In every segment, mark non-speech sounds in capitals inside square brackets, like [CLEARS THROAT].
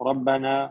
क़ौली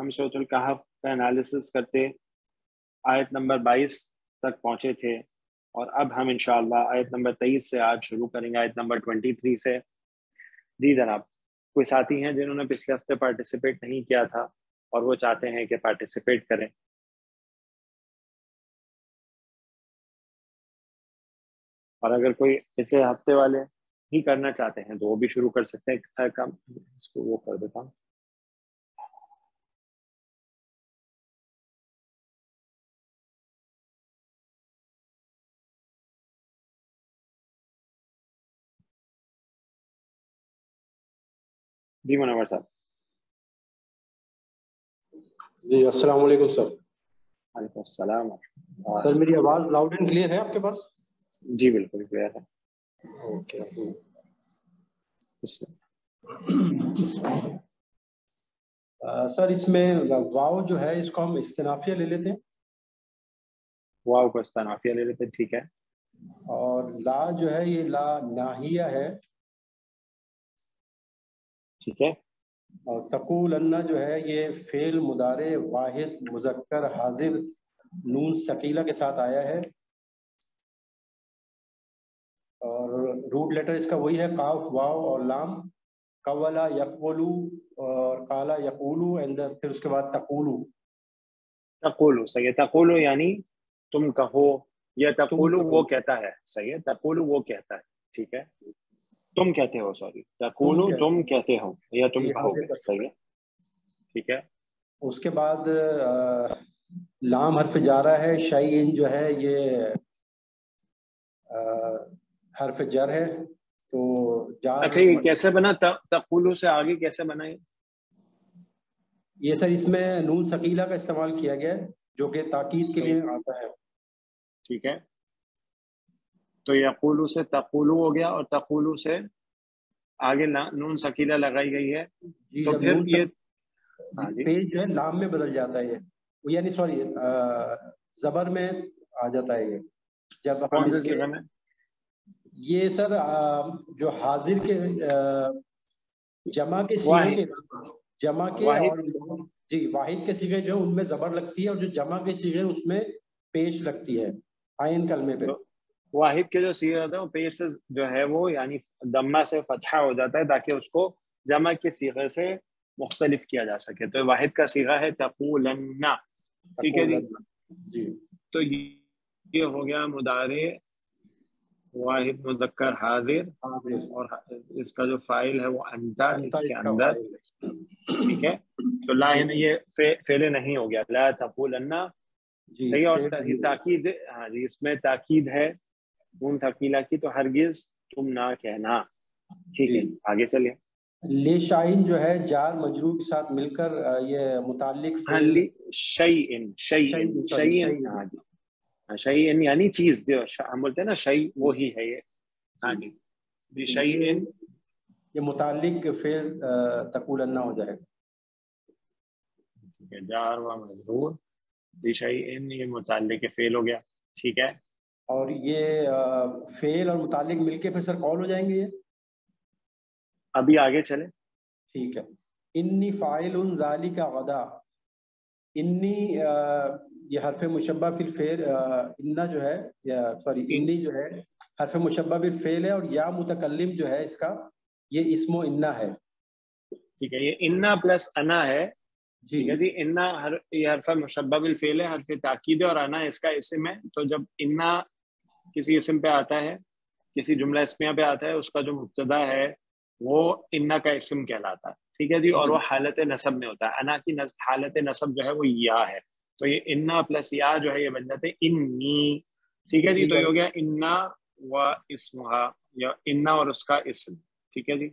हम सूरतुल कहफ का एनालिसिस करते आयत नंबर 22 तक पहुँचे थे और अब हम इंशाल्लाह आयत नंबर 23 से आज शुरू करेंगे आयत नंबर 23 से जी जनाब कोई साथी हैं जिन्होंने पिछले हफ़्ते पार्टिसिपेट नहीं किया था और वो चाहते हैं कि पार्टिसिपेट करें और अगर कोई ऐसे हफ़्ते वाले ही करना चाहते हैं तो वो भी शुरू कर सकते हैं। काम इसको वो कर देता हूँ। जी मनोहर साहब। जी अस्सलाम वालेकुम सर। वालेकुम सर मेरी आवाज़ लाउड एंड क्लियर है आपके पास? जी बिल्कुल क्लियर है ओके सर इसमें वाव जो है इसको हम इस्तेनाफिया ले लेते हैं। वाव को इस्तेनाफिया ले लेते हैं ठीक है। और ला जो है ये ला नाहिया है। ठीक है। और तकूल अन्ना जो है ये फेल मुदारे वाहिद मुजक्कर हाजिर नून सकीला के साथ आया है। रूट लेटर इसका वही है काफ वाव और लाम कवला यकवलू और काला यकूलू एंड फिर उसके बाद तकूलू। तकुलू सही है। तकुलू यानी तुम कहो या तकुलू वो कहता है सही है। तकुलू वो कहता है ठीक है। तुम कहते हो सॉरी तकुलू तुम कहते हो या तुम कहोगे सही है। ठीक है। उसके बाद आ, लाम हरफ जारा है शाइन जो है ये हरफ जर है तो जार अच्छा ये कैसे बना? तकुलू से आगे कैसे बना ये ये सर इसमें नून सकीला का इस्तेमाल किया गया है जो कि ताकीद के लिए आता है। ठीक है। तो यकुलू से तकुलू हो गया और तकुलू से आगे नून सकीला लगाई गई है। तो फिर ये पेज जो है लाम में बदल जाता है ये। यानी सॉरी जबर में आ जाता है ये। जब कौन से जगह में? ये सर जो हाजिर के जमा के सीगे के जमा के और जी वाहिद के सीखे जो उनमें जबर लगती है और जो जमा के सीगे उसमें पेश लगती है आयन कलमे पे। तो वाहिद के जो सीगे होते हैं वो पेश से जो है वो यानी दम्मा से फतहा हो जाता है ताकि उसको जमा के सीगे से मुख्तलिफ़ किया जा सके। तो वाहिद का सीगा है तकूलन्ना। ठीक है जी? जी। तो ये हो गया मुदारे वाहिद मुदक्कर हाजिर। और इसका जो फ़ाइल है वो अंता इसके अंदर। ठीक है? तो ला ये फे, फेले नहीं हो गया। ला तकुल अन्ना सही और ताकीद हाँ जी इसमें ताकीद है। नून थकीला की तो हरगिज तुम ना कहना। ठीक है आगे चलिए। ले शाइन जो है जार मजरू के साथ मिलकर ये मुतालिक हाँ ली शई इन शई इन शई इन हाँ जी। हाँ, यानी चीज़ जो हम बोलते हैं ना शही वो ही है ये। हाँ जी। शही इन ये मुतालिक फेल तकुल हो जाएगा। जार व मजरूर ये मुतालिक फेल हो गया। ठीक है। और ये फेल और मुतालिक मिलके फिर सर कॉल हो जाएँगे ये? अभी आगे चले। ठीक है। इन्नी फ़ाइल जाली का गदा। इन्नी ये हरफ मुशबा फिल फेल इन्ना जो है सॉरी इन्नी जो है हरफ मुशबा फिल फेल है और या मुतकलम जो है इसका ये इसमो इन्ना है। ठीक है ये इन्ना प्लस अना है। जी। इन्ना हर ये हरफ मुशबा बिल फेल है हरफ ताकीद और अना इसका इसम है। तो जब इन्ना किसी इसम पे आता है किसी जुमला इसमिया पे आता है उसका जो मुबतदा है वो इन्ना का इसम कहलाता है। ठीक है जी और वो हालत नसब में होता है। अना की नस, हालत नसब जो है वो या है। तो ये इन्ना प्लस या जो है ये बन जाते इन्नी। ठीक है जी तो ये हो गया इन्ना व इसमुहा या इन्ना और उसका इसम। ठीक है जी?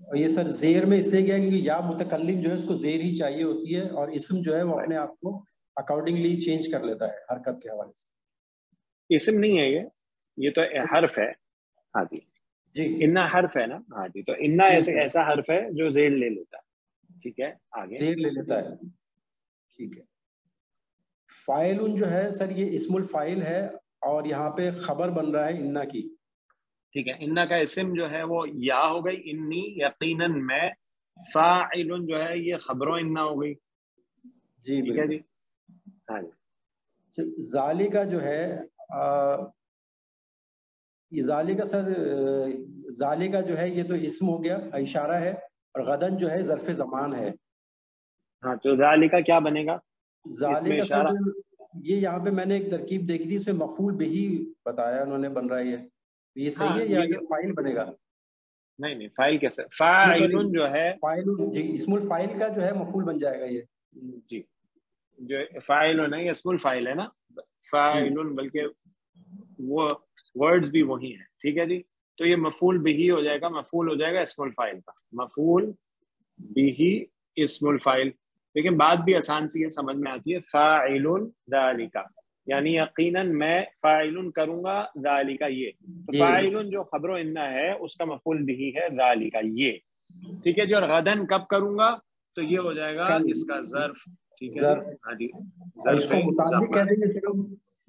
और ये सर जेर में इसलिए गया क्योंकि या मुतकल्लिम जो है उसको जेर ही चाहिए होती है और इसम जो है वो अपने आप को अकॉर्डिंगली चेंज कर लेता है हरकत के हवाले से। इसम नहीं है ये ये तो हर्फ है। हाँ जी। जी। इन्ना हर्फ है ना? हाँ जी तो इन्ना ऐसे ऐसा हर्फ है जो जेर ले लेता है। ठीक है आगे। जेर ले लेता है। ठीक है। फ़ाइल उन जो है सर ये इसमुल फ़ाइल है और यहाँ पे खबर बन रहा है इन्ना की। ठीक है इन्ना का इसम जो है वो या हो गई इन्नी यकीनन मैं फ़ाइल जो है ये खबरों इन्ना हो गई। जी ठीक है जी? हाँ जी। जाली का जो है आ, ये जाली का सर जाली का जो है ये तो इसम हो गया इशारा है और गदन जो है जरफ जमान है। हाँ तो जाली का क्या बनेगा? ये यहाँ पे मैंने एक तरकीब देखी थी इसमें मफूल भी बताया उन्होंने बन रहा है ये। ये सही हाँ, है या ये फ़ाइल बनेगा? नहीं नहीं फ़ाइल कैसे? फ़ाइल जो है फ़ाइल जी इसमुल फ़ाइल का जो है मफूल बन जाएगा ये। जी जो फ़ाइल है ना ये इसमुल फ़ाइल है ना? फ़ाइल बल्कि वो वर्ड्स भी वही है ठीक है जी? तो ये मफूल बिही हो जाएगा मफूल हो जाएगा इसमुल फ़ाइल का। मफूल बिही इसमुल फ़ाइल लेकिन बात भी आसान सी है समझ में आती है फ़ाइल दालिका यानी यकीनन मैं फ़ाइल करूँगा दाली का ये। तो फ़ाइल जो खबरों इन्ना है उसका मफूल भी है दाली का ये। ठीक है जी गदन कब करूँगा? तो ये हो जाएगा इसका जर्फ। ठीक है हाँ जी।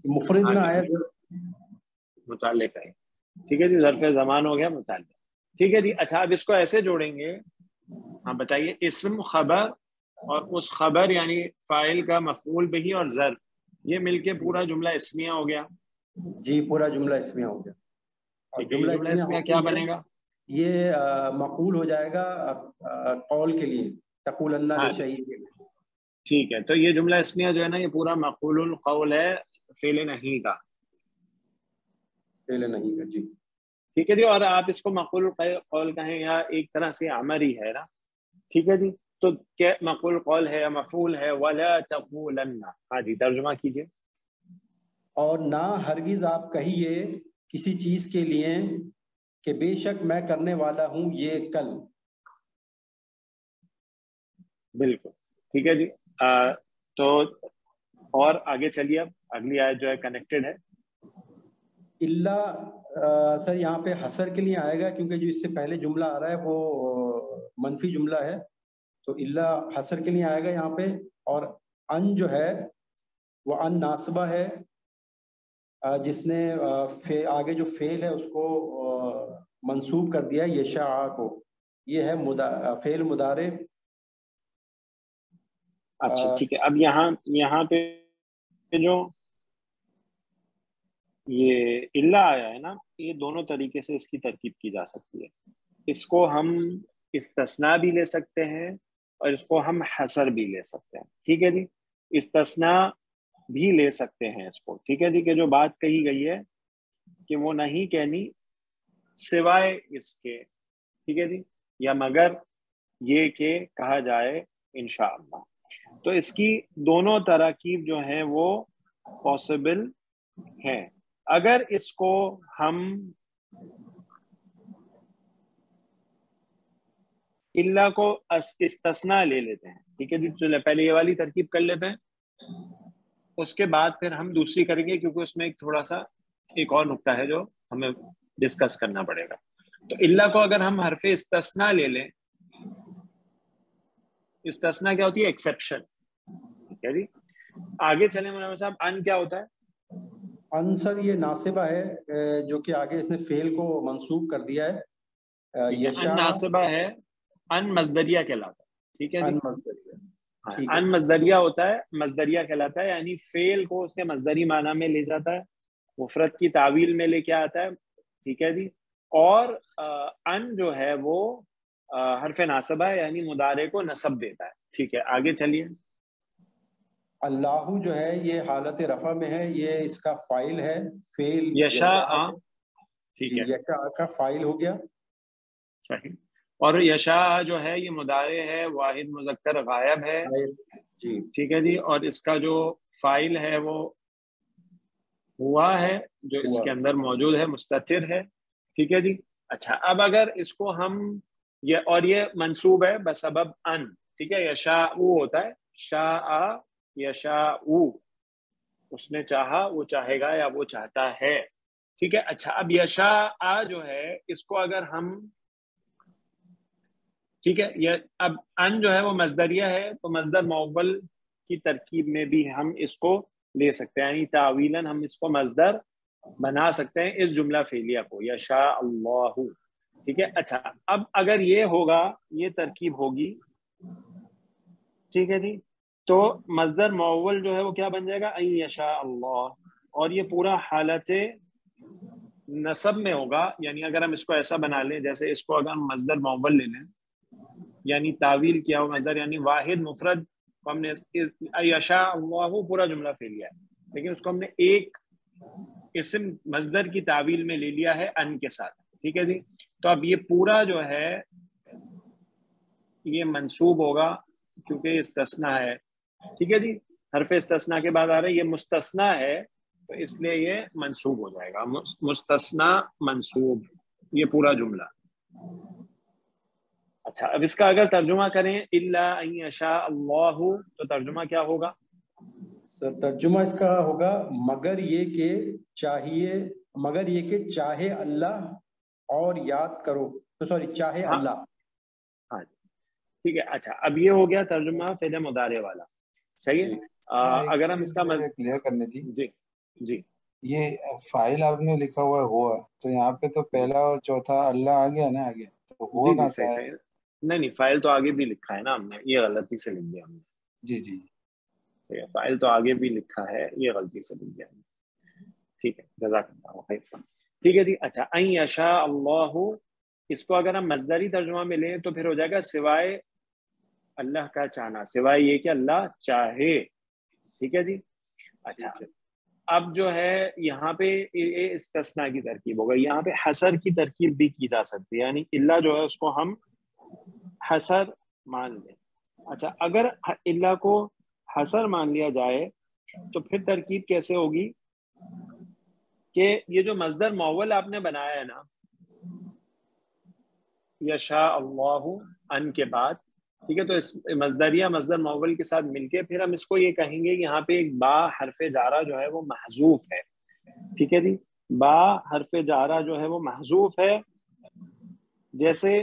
मुफरद में आया मुतालिक है। ठीक है जी जरफ जमान हो गया मुतालिक। ठीक है जी अच्छा अब इसको ऐसे जोड़ेंगे। हाँ बताइए इसम खबर और उस खबर यानी फ़ाइल का मफूल भी और जर ये मिलके पूरा जुमला इसमिया हो गया। जी पूरा जुमला इसमिया हो गया। और जुमला, जुमला इसमिया क्या बनेगा? ये मकूल हो जाएगा कौल के लिए तकुल हाँ, ठीक है तो ये जुमला इसमिया जो है ना ये पूरा मकूल कौल है फेले नहीं का। फेले नहीं का जी। ठीक है जी और आप इसको मकूल कौल कहें या एक तरह से अमर ही है ना। ठीक है जी? तो क्या मकुल कौल है या मफूल है? वला तकूलन्ना। हाँ जी तर्जुमा कीजिए। और ना हरगिज आप कहिए किसी चीज़ के लिए कि बेशक मैं करने वाला हूँ ये कल। बिल्कुल। ठीक है जी। आ, तो और आगे चलिए अब। अगली आयत जो है कनेक्टेड है। इल्ला आ, सर यहाँ पे हसर के लिए आएगा क्योंकि जो इससे पहले जुमला आ रहा है वो मनफी जुमला है। तो इल्ला हसर के लिए आएगा यहाँ पे और अन जो है वो अन नासबा है जिसने फे, आगे जो फेल है उसको मंसूब कर दिया ये शाह को। ये है मुदा, फेल मुदारे। अच्छा ठीक है। अब यहाँ यहाँ पे जो ये इल्ला आया है ना ये दोनों तरीके से इसकी तरकीब की जा सकती है। इसको हम इस्तना भी ले सकते हैं और इसको हम हसर भी ले सकते हैं। ठीक है जी? इस्तना भी ले सकते हैं इसको। ठीक है जी? कि जो बात कही गई है कि वो नहीं कहनी सिवाय इसके। ठीक है जी? या मगर ये के कहा जाए इनशा तो इसकी दोनों तरह की जो है वो पॉसिबल हैं। अगर इसको हम इल्ला को इस्तना ले लेते हैं। ठीक है जी चलो पहले ये वाली तरकीब कर लेते हैं। उसके बाद फिर हम दूसरी करेंगे क्योंकि उसमें एक थोड़ा सा एक और नुकता है जो हमें डिस्कस करना पड़ेगा। तो इल्ला को अगर हम हरफ इस्तना ले लें इस्तना क्या होती है? एक्सेप्शन ठीक है जी? आगे चले मौलाना साहब अन क्या होता है? अन सर ये नासिबा है जो कि आगे इसने फेल को मंसूब कर दिया है। नासिबा है अन मजदरिया कहलाता है ठीक है अन मजदरिया हाँ, अन मजदरिया होता है मजदरिया कहलाता है यानी फेल को उसके मजदरी माना में ले जाता है मुफरत की तावील में लेके आता है ठीक है जी? और अन जो है वो हरफ नासबा है यानी मुदारे को नसब देता है ठीक है? आगे चलिए। अल्लाह जो है ये हालत रफा में है ये इसका फ़ाइल है फेल यशा ठीक है। यशा का फ़ाइल हो गया। सही। और यशा जो है ये मुदारे है वाहिद मुजक्कर गायब है। जी। ठीक है जी और इसका जो फ़ाइल है वो हुआ है जो हुआ। इसके अंदर मौजूद है मुस्तिर है। ठीक है जी। अच्छा अब अगर इसको हम ये और ये मंसूब है बसबब अन। ठीक है यशा ऊ होता है। शाह यशा उसने चाहा वो चाहेगा या वो चाहता है। ठीक है अच्छा अब यशा आ जो है इसको अगर हम ठीक है? ये अब अन जो है वो मजदरिया है तो मजदर मौबल की तरकीब में भी हम इसको ले सकते हैं, यानी तावीलन हम इसको मजदर बना सकते हैं इस जुमला फेलिया को यशा अल्लाह ठीक है? अच्छा अब अगर ये होगा, ये तरकीब होगी, ठीक है जी? तो मजदर मोवल जो है वो क्या बन जाएगा? यशा अल्लाह और ये पूरा हालत नसब में होगा, यानी अगर हम इसको ऐसा बना लें, जैसे इसको अगर हम मजदर मौवल ले लें यानी तावील किया हुआ मजदर यानी वाहिद मुफरद को हमने यशा अल्लाह पूरा जुमला फेल लिया है। लेकिन उसको हमने एक इसम मजदर की तावील में ले लिया है, अन के साथ। ठीक है जी? तो अब ये पूरा जो है, ये मंसूब होगा, क्योंकि इस्तना है। ठीक है जी? हरफ इस्तना के बाद आ रहा है, ये मुस्तना है तो इसलिए ये मंसूब हो जाएगा। मुस्तना मंसूब, ये पूरा जुमला। अच्छा अब इसका अगर तर्जुमा करें अल्लाह तो तर्जुमा क्या होगा? सर तर्जुमा इसका होगा मगर ये के चाहिए मगर ये के चाहे अल्लाह और याद करो तो सॉरी चाहे हाँ, अल्लाह। हाँ ठीक है अच्छा अब ये हो गया तर्जुमा फेल मुदारे वाला। सही? है अगर हम इसका मतलब क्लियर करनी थी। जी जी। ये फ़ाइल आपने लिखा हुआ है हुआ। तो यहाँ पे तो पहला और चौथा अल्लाह आ गया ना आ गया। तो हुआ जी, जी, सही, सही। नहीं नहीं फ़ाइल तो आगे भी लिखा है ना हमने ये गलती से लिख दिया हमने। जी जी। सही है फ़ाइल तो आगे भी लिखा है ये गलती से लिख दिया ठीक है जजाक ठीक है जी अच्छा अई यशा अल्लाह इसको अगर हम मजदरी तर्जुमा में लें तो फिर हो जाएगा सिवाय अल्लाह का चाहना सिवाय ये कि अल्लाह चाहे। ठीक है जी? अच्छा अब जो है यहाँ पे इस्तना की तरकीब होगा यहाँ पे हसर की तरकीब भी की जा सकती है यानी इल्ला जो है उसको हम हसर मान लें। अच्छा अगर इल्ला को हसर मान लिया जाए तो फिर तरकीब कैसे होगी? कि ये जो मजदर मौवल आपने बनाया है ना, यशा अल्लाह अन के बाद, ठीक है तो इस मजदरिया, मजदर मौवल के साथ मिलके फिर हम इसको ये कहेंगे, यहाँ पे एक बा हरफ जारा जो है वो महजूफ है। ठीक है जी? बा हरफ जारा जो है वो महजूफ है। जैसे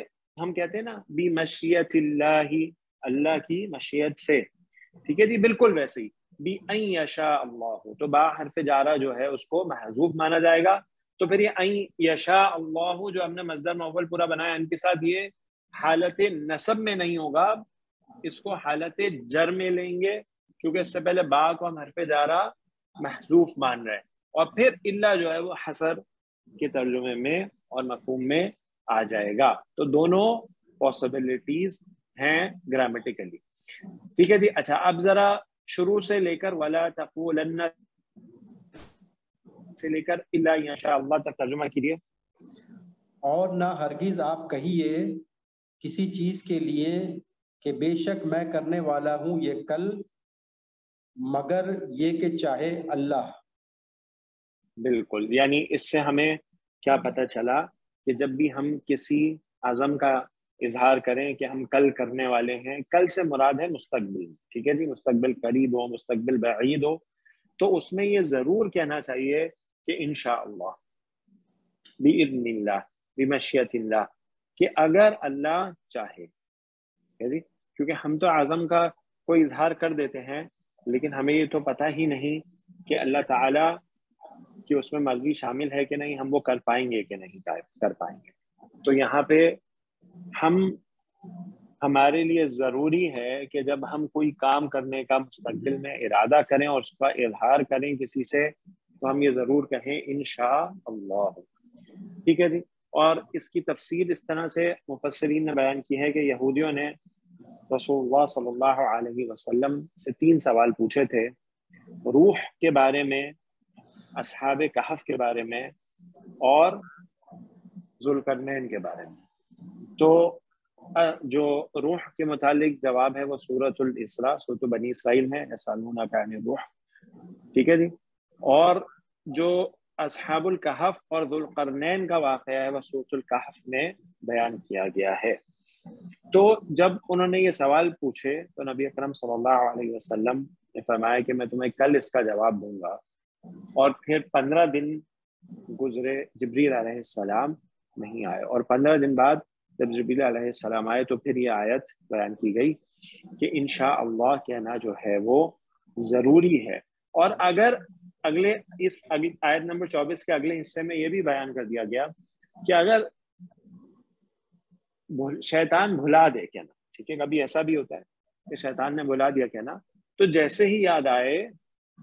हम कहते हैं ना, बी मशियत अल्लाह की मशियत से। ठीक है जी, बिल्कुल वैसे ही। बी यशा अल्लाह तो बा हरफ जारा जो है उसको महजूफ माना जाएगा। तो फिर ये आई यशा अल्लाह जो हमने मजदर मौवल पूरा बनाया, इनके साथ ये हालत नसब में नहीं होगा। इसको हालत जर में लेंगे, क्योंकि इससे पहले बा को हम हरफ जारा महजूफ मान रहे हैं। और फिर इल्ला जो है वो हसर के तर्जुमे में और मफहूम में आ जाएगा। तो दोनों पॉसिबिलिटीज हैं ग्रामेटिकली ठीक है जी? अच्छा अब जरा शुरू से लेकर वाला तकूलन से लेकर अल्लाह तक तर्जुमा कीजिए। और ना हरगिज आप कहिए किसी चीज़ के लिए कि बेशक मैं करने वाला हूँ ये कल मगर ये कि चाहे अल्लाह। बिल्कुल। यानी इससे हमें क्या पता चला कि जब भी हम किसी आज़म का इजहार करें कि हम कल करने वाले हैं, कल से मुराद है मुस्तबिल ठीक है जी? मुस्तबिल करीब हो मुस्तबिल बैद हो तो उसमें ये ज़रूर कहना चाहिए कि इनशा बिइल्ला बिमशियतिल्ला कि अगर अल्लाह चाहे जी? क्योंकि हम तो आज़म का कोई इजहार कर देते हैं, लेकिन हमें ये तो पता ही नहीं कि अल्लाह ताला की उसमें मर्ज़ी शामिल है कि नहीं, हम वो कर पाएँगे कि नहीं कर पाएँगे। तो यहाँ पे हम, हमारे लिए ज़रूरी है कि जब हम कोई काम करने का मुस्तबिल में इरादा करें और उसका इजहार करें किसी से तो हम ये ज़रूर कहें इन अल्लाह। ठीक है जी? और इसकी तफसीर इस तरह से मुफसरीन ने बयान की है कि यहूदियों ने रसोल्ला वसल्लम से तीन सवाल पूछे थे। रूह के बारे में असहाब कहफ के बारे में और जुलकरनैन के बारे में। तो जो रूह के मुतालिक जवाब है वो सूरतुल इसरा सूरत बनी इसराइल है एसालूना कान रूह। ठीक है जी? और जो असहाबुल कहफ और जुलकरनैन का वाक़ है वह सूरतुल कहफ में बयान किया गया है। तो जब उन्होंने ये सवाल पूछे तो नबी अकरम सल्लल्लाहु अलैहि वसल्लम ने फरमाया कि मैं तुम्हें कल इसका जवाब दूँगा। और फिर पंद्रह दिन गुजरे, जबरील सलाम नहीं आए। और पंद्रह दिन बाद जब जबरील सलाम आए तो फिर ये आयत बयान की गई कि इनशा अल्लाह कहना जो है वो ज़रूरी है। और अगर अगले इस अगली आयत नंबर चौबीस के अगले हिस्से में ये भी बयान कर दिया गया कि अगर शैतान भुला दे कहना, ठीक है, कभी ऐसा भी होता है कि शैतान ने भुला दिया कहना तो जैसे ही याद आए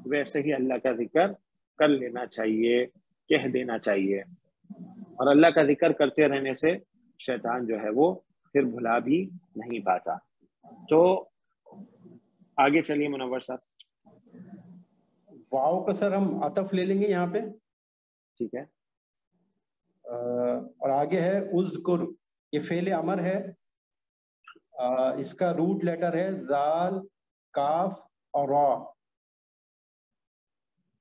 वैसे ही अल्लाह का ज़िक्र कर लेना चाहिए कह देना चाहिए। और अल्लाह का ज़िक्र करते रहने से शैतान जो है वो फिर भुला भी नहीं पाता। तो आगे चलिए मुनवर साहब। वाव का सर हम अतफ ले लेंगे यहाँ पे। ठीक है। और आगे है उजकुर ये फेल अमर है। आ, इसका रूट लेटर है जाल काफ और रा।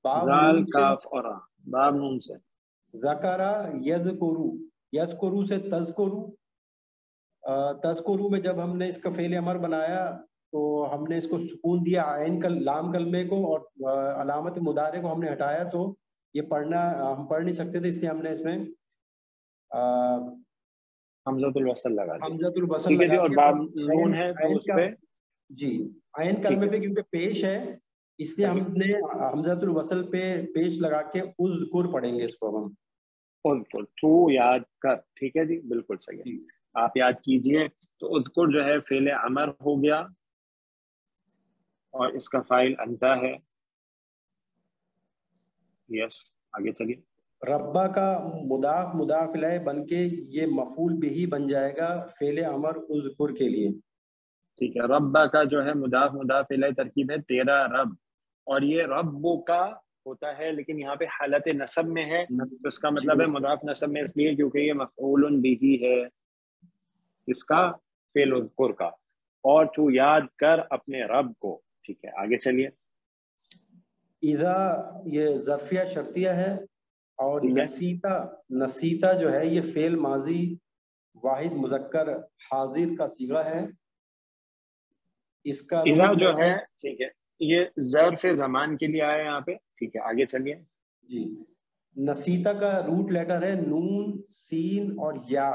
जाल काफ और बाब नून से। जकरा यजकुरु यजकुरु से तजकुरु। तजकुरु में जब हमने इसका फेल अमर बनाया तो हमने इसको सुकून दिया आयन कल लाम कलमे को और अलामत मुदारे को हमने हटाया तो ये पढ़ना हम पढ़ नहीं सकते थे इसलिए हमने इसमें हमजतुल वसल लगा हमजतुल वसल लगा और बाब नून है तो उस पे? जी आयन कलमे पे क्योंकि पेश है इसलिए हमने हमजतुल वसल पे पेश लगा के उज़कुर पढ़ेंगे इसको हम। उज़कुर तू याद कर ठीक है जी? बिल्कुल सही है। आप याद कीजिए तो उज़कुर जो है फेले अमर हो गया और इसका फ़ाइल अंता है। यस आगे चलिए। रब्बा का मुदाफ मुदाफिल बन के ये मफूल भी ही बन जाएगा फेले अमर उजकुर के लिए। ठीक है रब्बा का जो है मुदाफ मुदाफिल तरकीब है तेरा रब। और ये रब्बो का होता है लेकिन यहाँ पे हालत नसब में है तो इसका मतलब है मुदाफ नसब में इसलिए क्योंकि ये मफूल भी है इसका फेल का। और तू याद कर अपने रब को ठीक है आगे चलिए। इधा ये जरफिया शर्तिया है और नसीता नसीता जो है ये फेल माजी वाहिद मुजक्कर हाजिर का सीगा है। इसका इला जो है ठीक है ये जरफ जमान के लिए आया यहाँ पे। ठीक है आगे चलिए। जी। नसीता का रूट लेटर है नून सीन और या।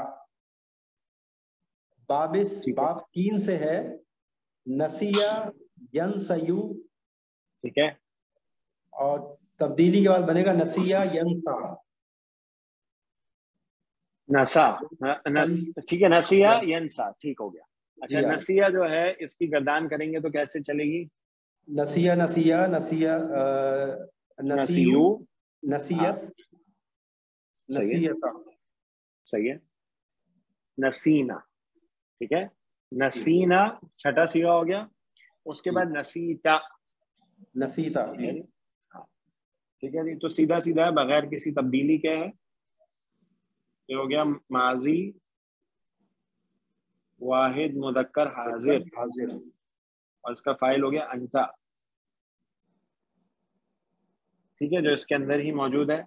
बाबिस बाब तीन से है। नसिया यन सयू। ठीक है। और तब्दीली के बाद बनेगा नसिया यंसा नसा नस ठीक है नसिया यंसा ठीक हो गया। अच्छा हाँ। नसिया जो है इसकी गर्दान करेंगे तो कैसे चलेगी? नसिया नसिया नसिया नसियु नसीयत। हाँ। नसीयता। सही है। नसीना ठीक है? नसीना छठा सिया हो गया। उसके बाद नसीता। नसीता। ठीक है जी? तो सीधा सीधा है बगैर किसी तब्दीली के है। ये हो गया माजी वाहिद मुदक्कर हाजिर। हाजिर। और इसका फ़ाइल हो गया अंता ठीक है जो इसके अंदर ही मौजूद है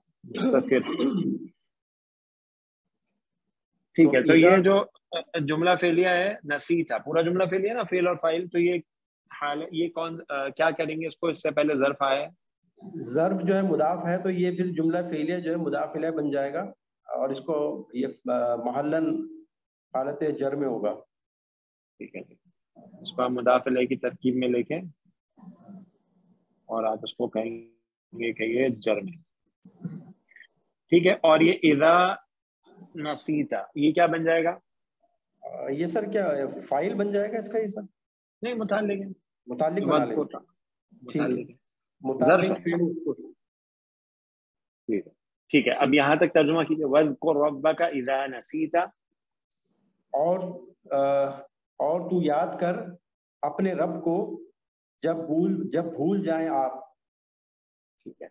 ठीक है तो ये जो जुमला फेलिया है नसी था पूरा जुमला फेलिया ना फेल और फ़ाइल तो ये हाल ये कौन आ, क्या करेंगे इसको? इससे पहले जर्फ आया जर्फ जो है मुदाफ है तो ये फिर जुमला फेलिया जो है मुदाफिला बन जाएगा और इसको ये महलन हालत जर में होगा। ठीक है। इसको आप मुदाफिले की तरकीब में लेके और आप उसको कहेंगे कहिए जर में ठीक है और ये इदा नसीता ये क्या बन जाएगा? ये सर क्या फ़ाइल बन जाएगा इसका ये सर? नहीं मुतालिक मुतालिक बना लेंगे। ठीक है। ठीक है। अब यहाँ तक तर्जुमा कीजिए। वज को रब्बा का इदा नसीता। और और तू याद कर अपने रब को जब भूल जब भूल जाए आप। ठीक है।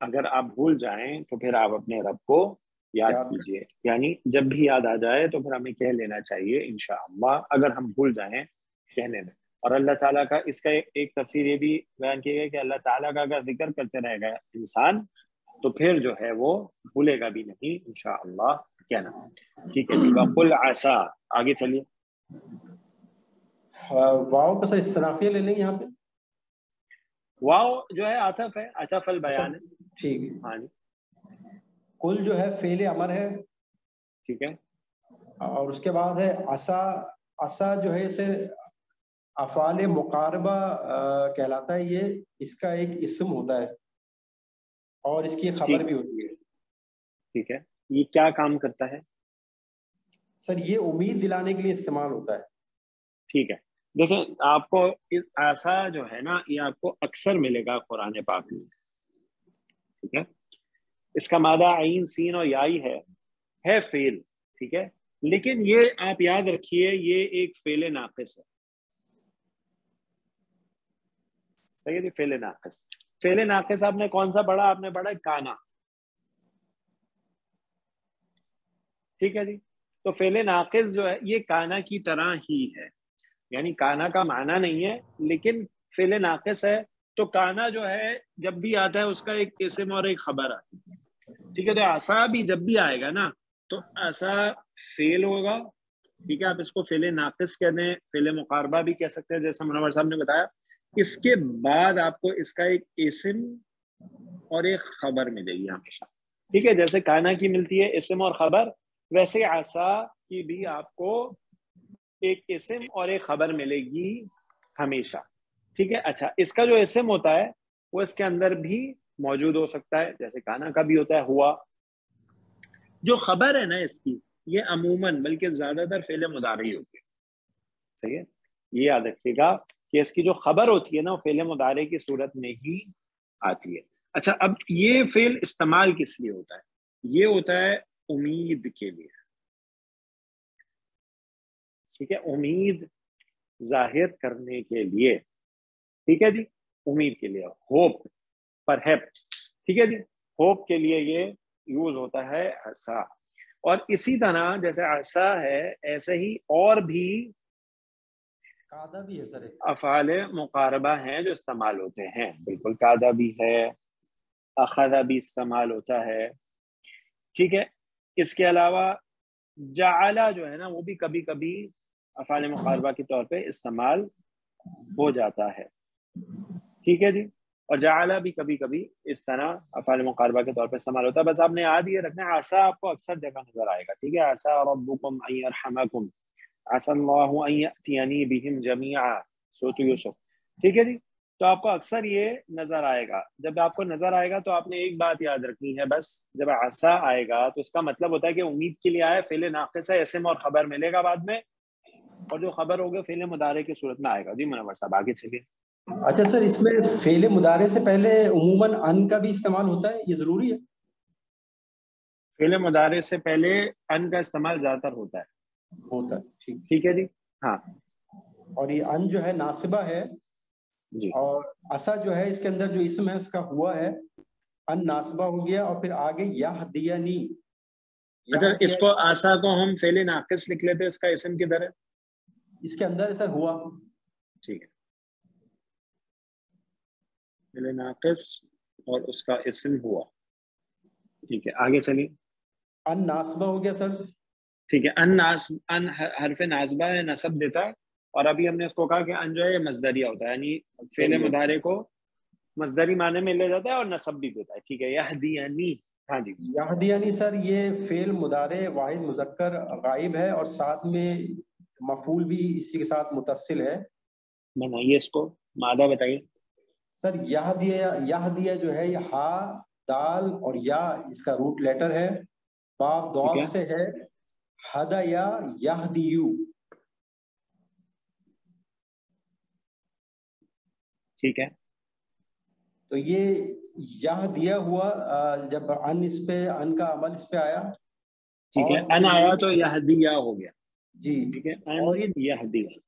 अगर आप भूल जाएँ तो फिर आप अपने रब को याद, याद कीजिए। यानी जब भी याद आ जाए तो फिर हमें कह लेना चाहिए इनशाला अगर हम भूल जाएँ कहने में। और अल्लाह ताला का इसका एक, एक तफसीर ये भी बयान किया गया कि अल्लाह ताला का अगर ज़िक्र करते रहेगा इंसान तो फिर जो है वो भूलेगा भी नहीं इनशाला कहना। ठीक है [CLEARS THROAT] आसा। आगे चलिए। वाव का सर इस्तनाफिया ले लेंगे यहाँ पे। वाव जो है आतफ है आतफ अल बयान है। ठीक। है हाँ जी। कुल जो है फेले अमर है। ठीक है। और उसके बाद है असा असा जो है इसे अफाल मुकारबा कहलाता है ये। इसका एक इसम होता है। और इसकी खबर भी होती है। ठीक है। ये क्या काम करता है? सर ये उम्मीद दिलाने के लिए इस्तेमाल होता है। ठीक है। देखें, आपको ऐसा जो है ना, ये आपको अक्सर मिलेगा कुरान पाक में। ठीक है? इसका मादा आइन, सीन और याई है है फेल, ठीक है? लेकिन ये आप याद रखिए, ये एक फेल नाकिस है। सही है फेल नाकिस। फेल नाकिस आपने कौन सा पढ़ा? आपने पढ़ा काना। ठीक है जी? तो फेल नाकिस जो है, ये काना की तरह ही है। यानी काना का माना नहीं है, लेकिन फेल नाकिस है। तो काना जो है, जब भी आता है, उसका एक किस्म और एक खबर आती है। ठीक है तो आसा भी जब भी आएगा ना तो ऐसा फेल होगा। ठीक है, आप इसको फेले नाकिस कह दें फेले मुकारबा भी कह सकते हैं, जैसा मुनवर साहब ने बताया। इसके बाद आपको इसका एक इसम और एक खबर मिलेगी हमेशा। ठीक है, जैसे काना की मिलती है, इसम और खबर, वैसे आसा की भी आपको एक इसम और एक खबर मिलेगी हमेशा। ठीक है? अच्छा इसका जो इसम होता है, वो इसके अंदर भी मौजूद हो सकता है, जैसे काना का भी होता है, हुआ। जो खबर है ना इसकी, ये अमूमन, बल्कि ज़्यादातर फेले मुदारी होती है। सही है? ये याद रखिएगा कि इसकी जो खबर होती है ना, वो फेल मुदारे की सूरत में ही आती है। अच्छा अब ये फेल इस्तेमाल किस लिए होता है? ये होता है उम्मीद के लिए। ठीक है उम्मीद ज़ाहिर करने के लिए ठीक है जी? उम्मीद के लिए होप पर ठीक है जी? होप के लिए ये यूज़ होता है ऐसा और इसी तरह जैसे ऐसा है ऐसे ही और भी कादा भी है सर अफाल मुकारबा हैं जो इस्तेमाल होते हैं। बिल्कुल कादा भी है अखदा भी इस्तेमाल होता है ठीक है? इसके अलावा जाला जो है ना वो भी कभी कभी अफाल मुकारबा के तौर पर इस्तेमाल हो जाता है। ठीक है जी? और जाला भी कभी कभी इस तरह अफाल मुकारबा के तौर पर इस्तेमाल होता है। बस आपने याद ये रखना है, आसा आपको अक्सर जगह नज़र आएगा। ठीक है? रब्बुकुम अयरहमकुम असल्लानी बिहिम जमिया सोतु यूसुफ। ठीक है जी? तो आपको अक्सर ये नज़र आएगा। जब आपको नज़र आएगा तो आपने एक बात याद रखनी है बस। जब आसा आएगा तो इसका मतलब होता है कि उम्मीद के लिए आए फेले नाकिस ऐसे और खबर मिलेगा बाद में। और जो खबर होगा फेले मुदारे की सूरत में आएगा। जी मुनवर साहब आगे चलिए। अच्छा सर इसमें फेले मुदारे से पहले उमूमन अन का भी इस्तेमाल होता है ये ज़रूरी है? फेले मुदारे से पहले अन का इस्तेमाल ज़्यादातर होता है। होता है ठीक। ठीक है जी? हाँ। और ये अन जो है नासिबा है। जी। और असा जो है इसके अंदर जो इसम है उसका हुआ है अन नासिबा हो गया और फिर आगे यह दिया नी अच्छा इसको आसा को हम फेले नाकिस लिख लेते इसका इसम किधर है? इसके अंदर सर हुआ। ठीक है। फेले नाकिस और उसका इसम हुआ। ठीक है आगे चलिए। अन नासबा हो गया सर। ठीक है अन नास अन हरफ नाजबा है नसब देता। है और अभी हमने उसको कहा कि अन जो है मजदरिया होता है यानी फेले मुदारे को मजदरी माने में ले जाता है और नसब भी देता है। ठीक है यह यहदियानी। हाँ जी। यहदियानी सर ये फेल मुदारे वाहिद मुजक्कर गायब है और साथ में मफूल भी इसी के साथ मुतसिल है। बनाइए इसको मादा बताइए। सर यह दिया यह दिया जो है ये हा दाल और या इसका रूट लेटर है। बाप दौल से है हदा या यह दियू। ठीक है। तो ये यह दिया हुआ जब अन इस पे अन का अमल इस पे आया। ठीक है अन आया तो यह दिया हो गया। जी ठीक है। और ये यह दिया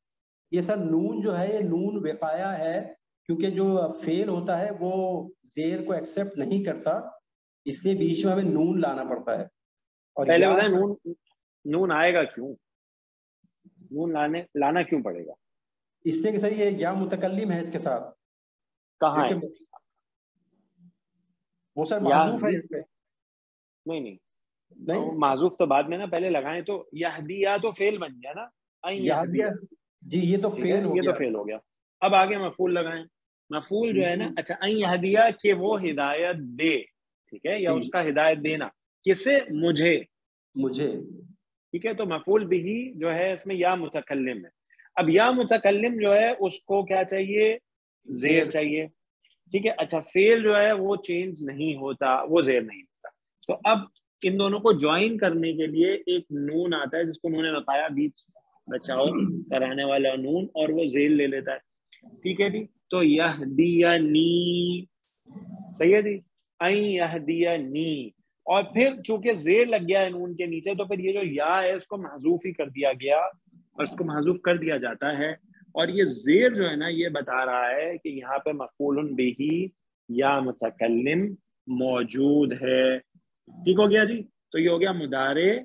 ये सर नून जो है ये नून बेकाया है क्योंकि जो फेल होता है वो जेर को एक्सेप्ट नहीं करता इसलिए बीच में हमें नून लाना पड़ता है। और पहले बताए नून नून आएगा क्यों? नून लाने लाना क्यों पड़ेगा? इसलिए कि सर ये या मुतकल्लिम है इसके साथ। कहा है? वो सर है नहीं नहीं। नहीं। तो माजूफ तो बाद में ना पहले लगाए तो यह दिया तो फेल बन गया ना। दिया जी ये तो फेल हो ये तो फेल हो गया। अब आगे मफूल लगाए। मफूल जो है ना हम्म। अच्छा यह दिया कि वो हिदायत दे ठीक है या उसका हिदायत देना। किसे? मुझे। मुझे। ठीक है तो मफूल भी जो है इसमें या मुतकलम है। अब या मुतकल्लिम जो है उसको क्या चाहिए? जेर चाहिए। ठीक है अच्छा फेल जो है वो चेंज नहीं होता वो जेर नहीं होता। तो अब इन दोनों को ज्वाइन करने के लिए एक नून आता है, जिसको उन्होंने बताया बीच बचाओ, कराने वाला नून और वो जेल ले लेता है। ठीक है जी? तो यह दिया नी। सही है जी? आई यह दिया नी। और फिर चूँकि जेर लग गया है नून के नीचे तो फिर ये जो या है, उसको महजूफ ही कर दिया गया, और उसको महजूफ कर दिया जाता है। और ये जेर जो है ना, ये बता रहा है कि यहाँ पे मफूल बिही या मुतकल्लिम मौजूद है। ठीक हो गया जी? तो ये हो गया मुदारे।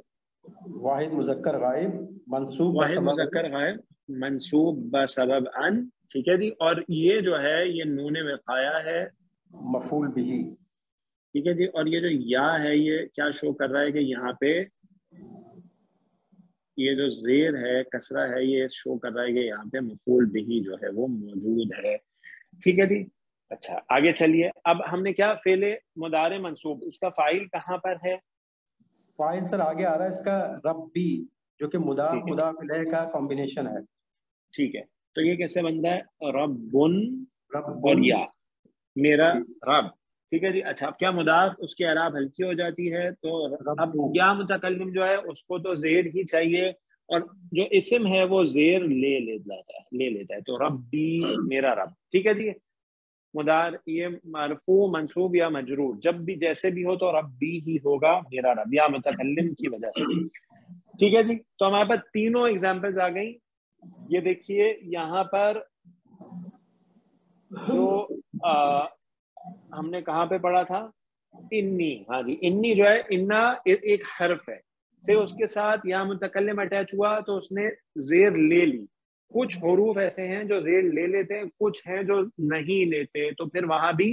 वाहिद मुजक्कर गायब मंसूब वाहिद मुजक्कर गायब मंसूब बसबब अन। ठीक है जी और ये जो है ये नूने में खाया है। मफूल बिही। ठीक है जी और ये जो या है ये क्या शो कर रहा है कि यहाँ पे ये जो जेर है कसरा है ये शो कर रहा है कि यहाँ पे मफूल बिही जो है वो मौजूद है। ठीक है जी अच्छा आगे चलिए। अब हमने क्या फेले? मुदारे मंसूब इसका फ़ाइल कहाँ पर है? फ़ाइल सर आगे आ रहा है इसका रब्बी जो कि मुदा मुदा का कॉम्बिनेशन है। ठीक है। तो ये कैसे बनता है? रबुन रब और या। मेरा रब। ठीक है जी। अच्छा अब क्या मुदाफ उसकी अराब हल्की हो जाती है? तो अब क्या मुतकलम जो है उसको तो जेर ही चाहिए। और जो इसम है वो जेर ले लेता है ले लेता है। तो रब्बी मेरा रब। ठीक है जी? मुदार ये मरफू मंसूब या मजरूर जब भी जैसे भी हो तो रब्बी ही होगा मेरा रब या मुतकलम की वजह से। ठीक है जी? तो हमारे पास तीनों एग्जाम्पल्स आ गई। ये देखिए यहाँ पर जो आ, हमने कहा पे पढ़ा था? इन्नी हाँ जी इन्नी जो है इन्ना ए, एक हर्फ है। से उसके साथ या मुतकलम अटैच हुआ तो उसने जेर ले ली। कुछ हरूफ ऐसे हैं जो जेर ले लेते हैं, कुछ हैं जो नहीं लेते तो फिर वहाँ भी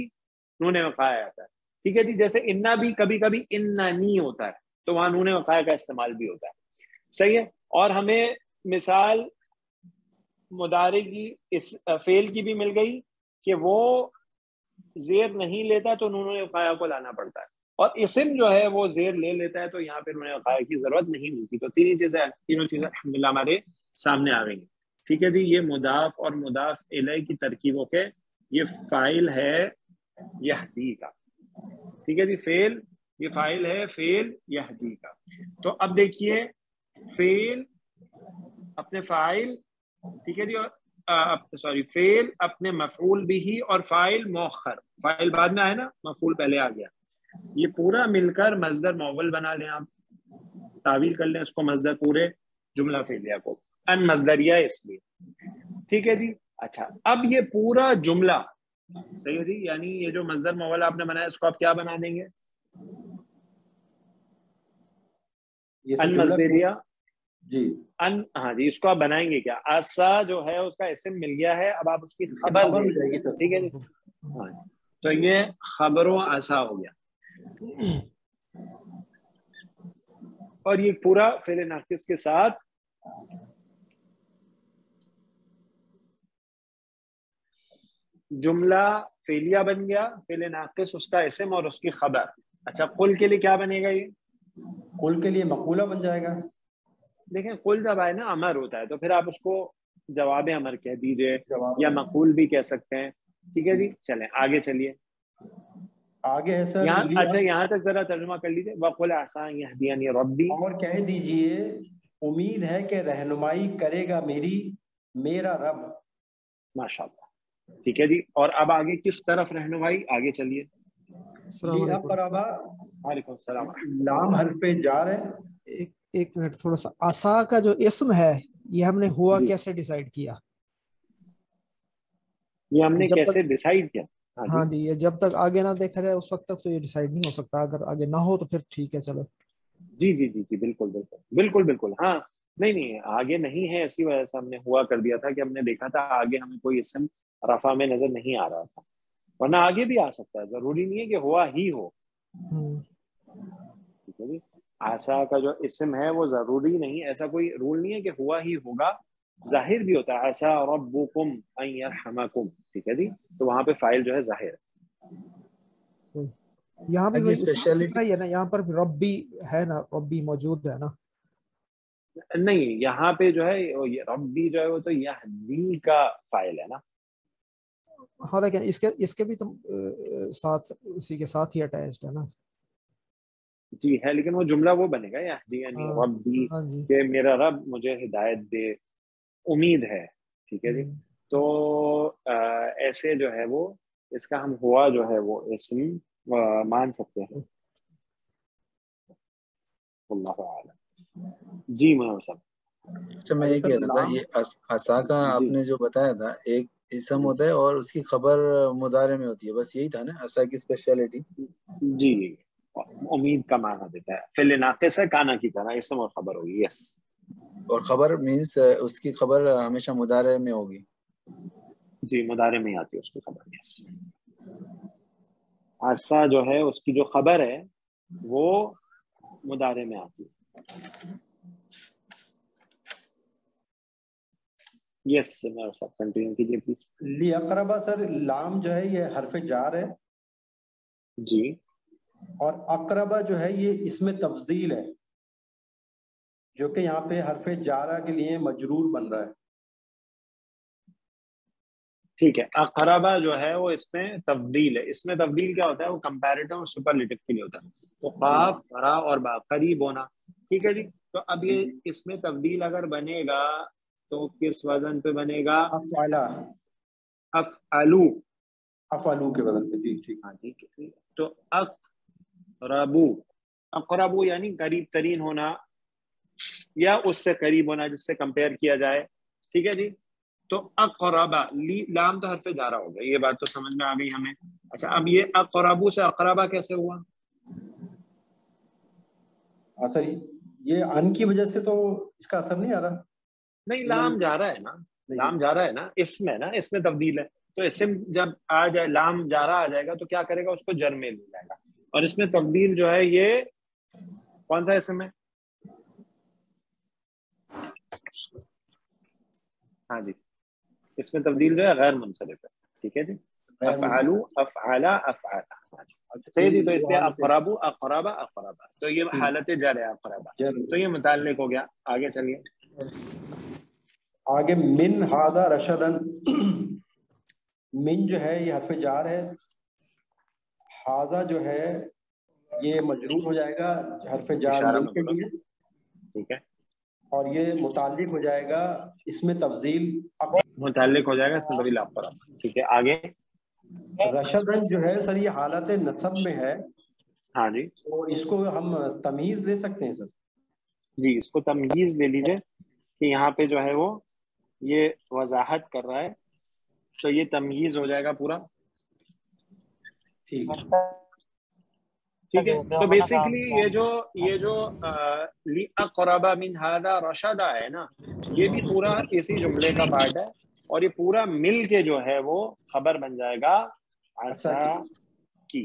नूने वकाया जाता है। ठीक है जी? जैसे इन्ना भी कभी कभी इन्ना नहीं होता है तो वहाँ नूने वकाया का इस्तेमाल भी होता है। सही है? और हमें मिसाल मुदारे की इस फेल की भी मिल गई कि वो जेर नहीं लेता तो उन्होंने वकाया को लाना पड़ता है। और इसम जो है, वो जेर ले लेता है तो यहाँ पे उन्होंने काया की ज़रूरत नहीं मिलती तो तीन चीज़ें, तीनों चीज़ें अलहमदिल्ला हमारे सामने आ गई ठीक है जी, ये मुदाफ और मुदाफ इलय की तरकीबों के, ये फ़ाइल है यहदी का। ठीक है जी, फेल, ये फ़ाइल है फेल यहदी का। तो अब देखिए, फेल अपने फ़ाइल, ठीक है जी सॉरी, फेल अपने मफूल भी ही और फ़ाइल मौखर। फ़ाइल बाद में आया ना, मफूल पहले आ गया। ये पूरा मिलकर मजदर मॉवल बना लें आप, तावील कर लें उसको मजदर पूरे जुमला फेलिया को। अन मजदरिया इसलिए। ठीक है जी? अच्छा अब ये पूरा जुमला सही है जी? यानी ये जो मजदर मॉवल आपने बनाया इसको आप क्या बना देंगे? अन मजदरिया। जी। अन हाँ जी इसको आप बनाएँगे क्या? आसा जो है उसका इसम मिल गया है अब आप उसकी खबर मिल जाएगी तो। ठीक है जी? हाँ। तो ये खबरों आसा हो गया। और ये पूरा फिर नाकिस के साथ जुमला फेलिया बन गया फेले नाकिस उसका इसम और उसकी खबर। अच्छा कुल के लिए क्या बनेगा ये? कुल के लिए मकूला बन जाएगा। देखें कुल जब आए ना अमर होता है तो फिर आप उसको जवाब अमर कह दीजिए या मकूल भी कह सकते हैं। ठीक है जी? चलें आगे चलिए। आगे है सर यहाँ अच्छा यहाँ तक जरा तर्जुमा कर लीजिए। वकुल आसान यहदियानी रब्बी। और कह दीजिए उम्मीद है कि रहनुमाई करेगा मेरी मेरा रब। माशाल्लाह। ठीक है जी? और अब आगे किस तरफ़ रहनुमाई आगे चलिए। लाम हर पे जा रहे एक एक मिनट थोड़ा सा आसा का जो इसम है ये हमने हुआ कैसे डिसाइड किया? ये हमने कैसे डिसाइड किया? हाँ, हाँ जी ये जब तक आगे ना देखा जाए उस वक्त तक तो ये डिसाइड नहीं हो सकता। अगर आगे ना हो तो फिर ठीक है चलो। जी जी जी जी बिल्कुल बिल्कुल। बिल्कुल बिल्कुल हाँ। नहीं नहीं आगे नहीं है ऐसी वजह से हमने हुआ कर दिया था कि हमने देखा था आगे हमें कोई इसम रफा में नज़र नहीं आ रहा था। वरना आगे भी आ सकता है। ज़रूरी नहीं है कि हुआ ही हो। हम्म। ठीक है जी? आशा का जो इसम है वो ज़रूरी नहीं। ऐसा कोई रूल नहीं है कि हुआ ही होगा। ज़ाहिर भी होता है। ऐसा रबुकुम हमकुम ठीक है जी? तो वहाँ पे फ़ाइल जो है ज़ाहिर यहाँ पे स्पेशलिटी है ना। यहाँ पर रब्बी है ना। रब्बी मौजूद है ना। नहीं यहाँ पे जो है रब्बी जो है वो तो यहदी का फ़ाइल है ना। हाँ लेकिन इसके इसके भी तो साथ उसी के साथ ही अटैच्ड है ना। जी है लेकिन वो जुमला वो बनेगा यहदी यानी हाँ, रब्बी हाँ के मेरा रब मुझे हिदायत दे उम्मीद है ठीक है जी? हम्म। तो आ, ऐसे जो है वो इसका हम हुआ जो है वो इसम मान सकते हैं। जी मनोहर साहब। अच्छा मैं ये कह रहा था ये असा का आपने जो बताया था एक इसम होता है और उसकी खबर मुदारे में होती है। बस यही था ना असा की स्पेशलिटी जी उम्मीद का माना देता है। फिल नाकिस है काना की तरह इसम और खबर होगी यस और खबर मींस उसकी खबर हमेशा मुदारे में होगी। जी मुदारे में आती है उसकी खबर यस आसा जो है उसकी जो खबर है वो मुदारे में आती है। यस सर कंटिन्यू कीजिए प्लीज़ ली अकरबा सर लाम जो है ये हरफ जार है। जी। और अकरबा जो है ये इसमें तब्दील है जो कि यहाँ पे हरफ जारा के लिए मजरूर बन रहा है। ठीक है अकरबा जो है वो इसमें तब्दील है। इसमें तब्दील क्या होता है? वो कंपैरेटिव और सुपरलेटिव के लिए होता है। तो काफ फरा और बा करीब होना। ठीक है जी? तो अब ये इसमें तब्दील अगर बनेगा तो किस वज़न पे बनेगा? अफआला। अफअलू अफअलू के वज़न पे जी ठीक। हाँ ठीक है। तो अकरबू। अकरबू यानी करीब तरीन होना या उससे करीब होना जिससे कंपेयर किया जाए। ठीक है जी? तो अकरबा लाम तो हरफ जा रहा होगा ये बात तो समझ में आ गई हमें। अच्छा अब ये अकरबू से अकरबा कैसे हुआ? सर ये अन की वजह से तो इसका असर नहीं आ रहा। नहीं लाम जा रहा है ना। लाम जा रहा है ना। इसमें ना इसमें तब्दील है। तो इसम जब आ जाए लाम जा रहा आ जाएगा तो क्या करेगा? उसको जर में ले जाएगा। और इसमें तब्दील जो है ये कौन सा इसम? है हाँ जी। इसमें तब्दील जो है गैर मुनसरिफ है। ठीक है जी। अफआलू अफआला अफआला। हाँ अच्छा, सही जी तो इसलिए अफराबू अफराबा अफराबा। तो ये हालत जर है अफराबा। तो ये मुतालिक हो गया। आगे चलिए। आगे मिन हादा रशदन। मिन जो है ये हरफ जार है। हाजा जो है ये मजरूर हो जाएगा हरफ जार के लिए। ठीक है। और ये मुतालिक हो जाएगा इसमें तब्जील मुतालिक हो जाएगा इसमें तब्दील आप पर ठीक है आगे। रशदन जो है सर ये हालत नसब में है। हाँ जी। तो इसको हम तमीज ले सकते हैं सर? जी इसको तमीज ले लीजिए कि यहाँ पे जो है वो ये वजाहत कर रहा है तो ये तमीज हो जाएगा पूरा। ठीक ठीक है? तो बेसिकली ये जो ये जो अकरबा मिन हादा रशदा है ना ये भी पूरा इसी जुमले का पार्ट है और ये पूरा मिल के जो है वो खबर बन जाएगा आशा की।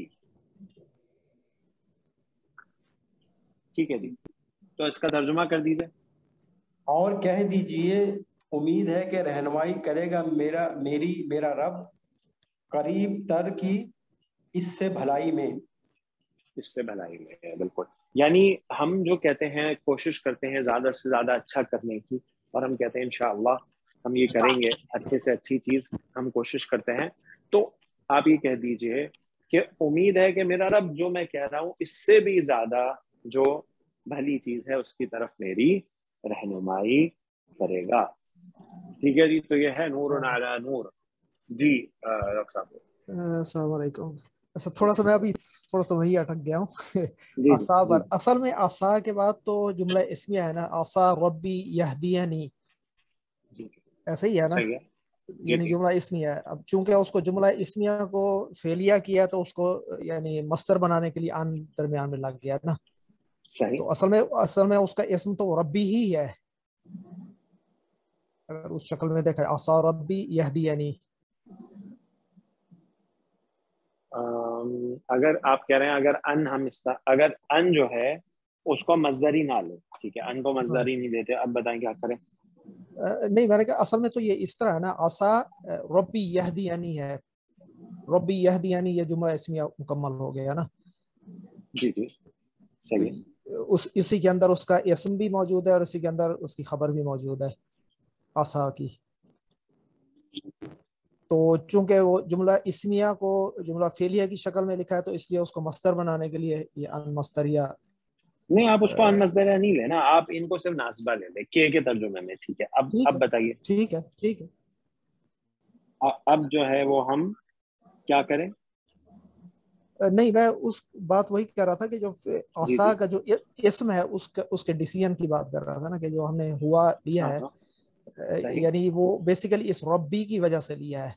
ठीक है जी। तो इसका तर्जुमा कर दीजिए। और कह दीजिए उम्मीद है कि रहनुमाई करेगा मेरा, मेरी, मेरा रब करीब तर की इससे भलाई में। इससे भलाई में बिल्कुल। यानी हम जो कहते हैं, कोशिश करते हैं ज़्यादा से ज़्यादा अच्छा करने की और हम कहते हैं इंशाल्लाह हम ये करेंगे अच्छे से अच्छी चीज़, हम कोशिश करते हैं। तो आप ये कह दीजिए कि उम्मीद है कि मेरा रब जो मैं कह रहा हूँ, इससे भी ज़्यादा जो भली चीज़ है, उसकी तरफ़ मेरी रहनुमाई करेगा। ठीक है जी तो ये है नूर नाला नूर जी डॉक्टर साहब। अच्छा थोड़ा सा मैं अभी थोड़ा सा वही अटक गया हूँ। आसा पर असल में आसा के बाद तो जुमला इसमें है ना आसा रब्बी यहदियनी। ऐसा ही है ना? यानी जुमला इसमिया। है अब चूँकि उसको जुमला इसमिया को फेलिया किया तो उसको यानी मस्तर बनाने के लिए आन दरमियान में लग गया ना। सही। तो असल में असल में उसका इसम तो रब्बी ही है। अगर उस शक्ल में देखा आसा रब्बी यहदी यानी अगर आप कह रहे हैं अगर अन हम अगर अन जो है उसको मजदरी ना ले ठीक है? अन को मजदरी नहीं देते अब बताएँ क्या करें? नहीं मैंने कहा असल में तो ये इस तरह है ना आसा रबी यहदी यानी है। रबी यहदी यानी ये जुमला इसमिया मुकम्मल हो गया ना। जी जी। सही उस इसी के अंदर उसका इसम भी मौजूद है और इसी के अंदर उसकी खबर भी मौजूद है। आसा की। तो चूँकि वो जुमला इसमिया को जुमला फेलिया की शक्ल में लिखा है तो इसलिए उसको मस्तर बनाने के लिए ये अन मस्तरिया नहीं आप उसको अन नहीं लेना आप इनको सिर्फ़ नासबा ले ले के के तर्जुमे में ठीक है? अब अब बताइए। ठीक है ठीक है। अब जो है वो हम क्या करें? नहीं मैं उस बात वही कर रहा था कि जो आसा का जो इसम है उसके उसके डिसीज़न की बात कर रहा था ना कि जो हमने हुआ लिया है हाँ, हाँ। यानी वो बेसिकली इस रब्बी की वजह से लिया है।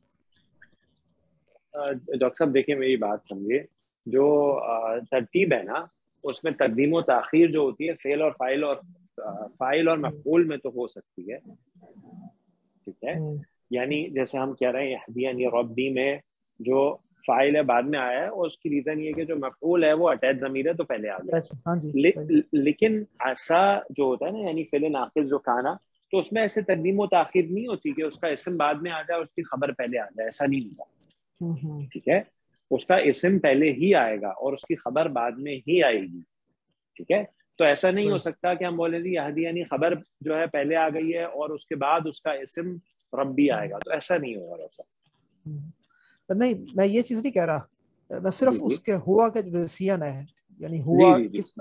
डॉक्टर साहब देखिए मेरी बात समझिए। जो तरतीब है ना उसमें तकदीम ताखिर जो होती है फेल और फ़ाइल और फ़ाइल और मफूल में तो हो सकती है। ठीक है? हम्म। यानी जैसे हम कह रहे हैं यानी रब्बी में जो फ़ाइल है बाद में आया है और उसकी रीजन ये कि जो मफूल है वो अटैच जमीर है तो पहले आ गया। हाँ ले, लेकिन ऐसा जो होता है ना यानी फिल नाकिज जो खाना तो उसमें ऐसे तकदीम ताखिर नहीं होती कि उसका इसम बाद में आ जाए उसकी खबर पहले आ जाए ऐसा नहीं होगा ठीक है? उसका इसम पहले ही आएगा और उसकी खबर बाद में ही आएगी। ठीक है? तो ऐसा नहीं हो सकता कि हम बोले जी यहदी यानी खबर जो है पहले आ गई है और उसके बाद उसका इसम रब्बी आएगा। तो ऐसा नहीं होगा ऐसा नहीं मैं ये चीज़ नहीं कह रहा। मैं सिर्फ़ उसके हुआ का जो सीन है यानी हुआ किस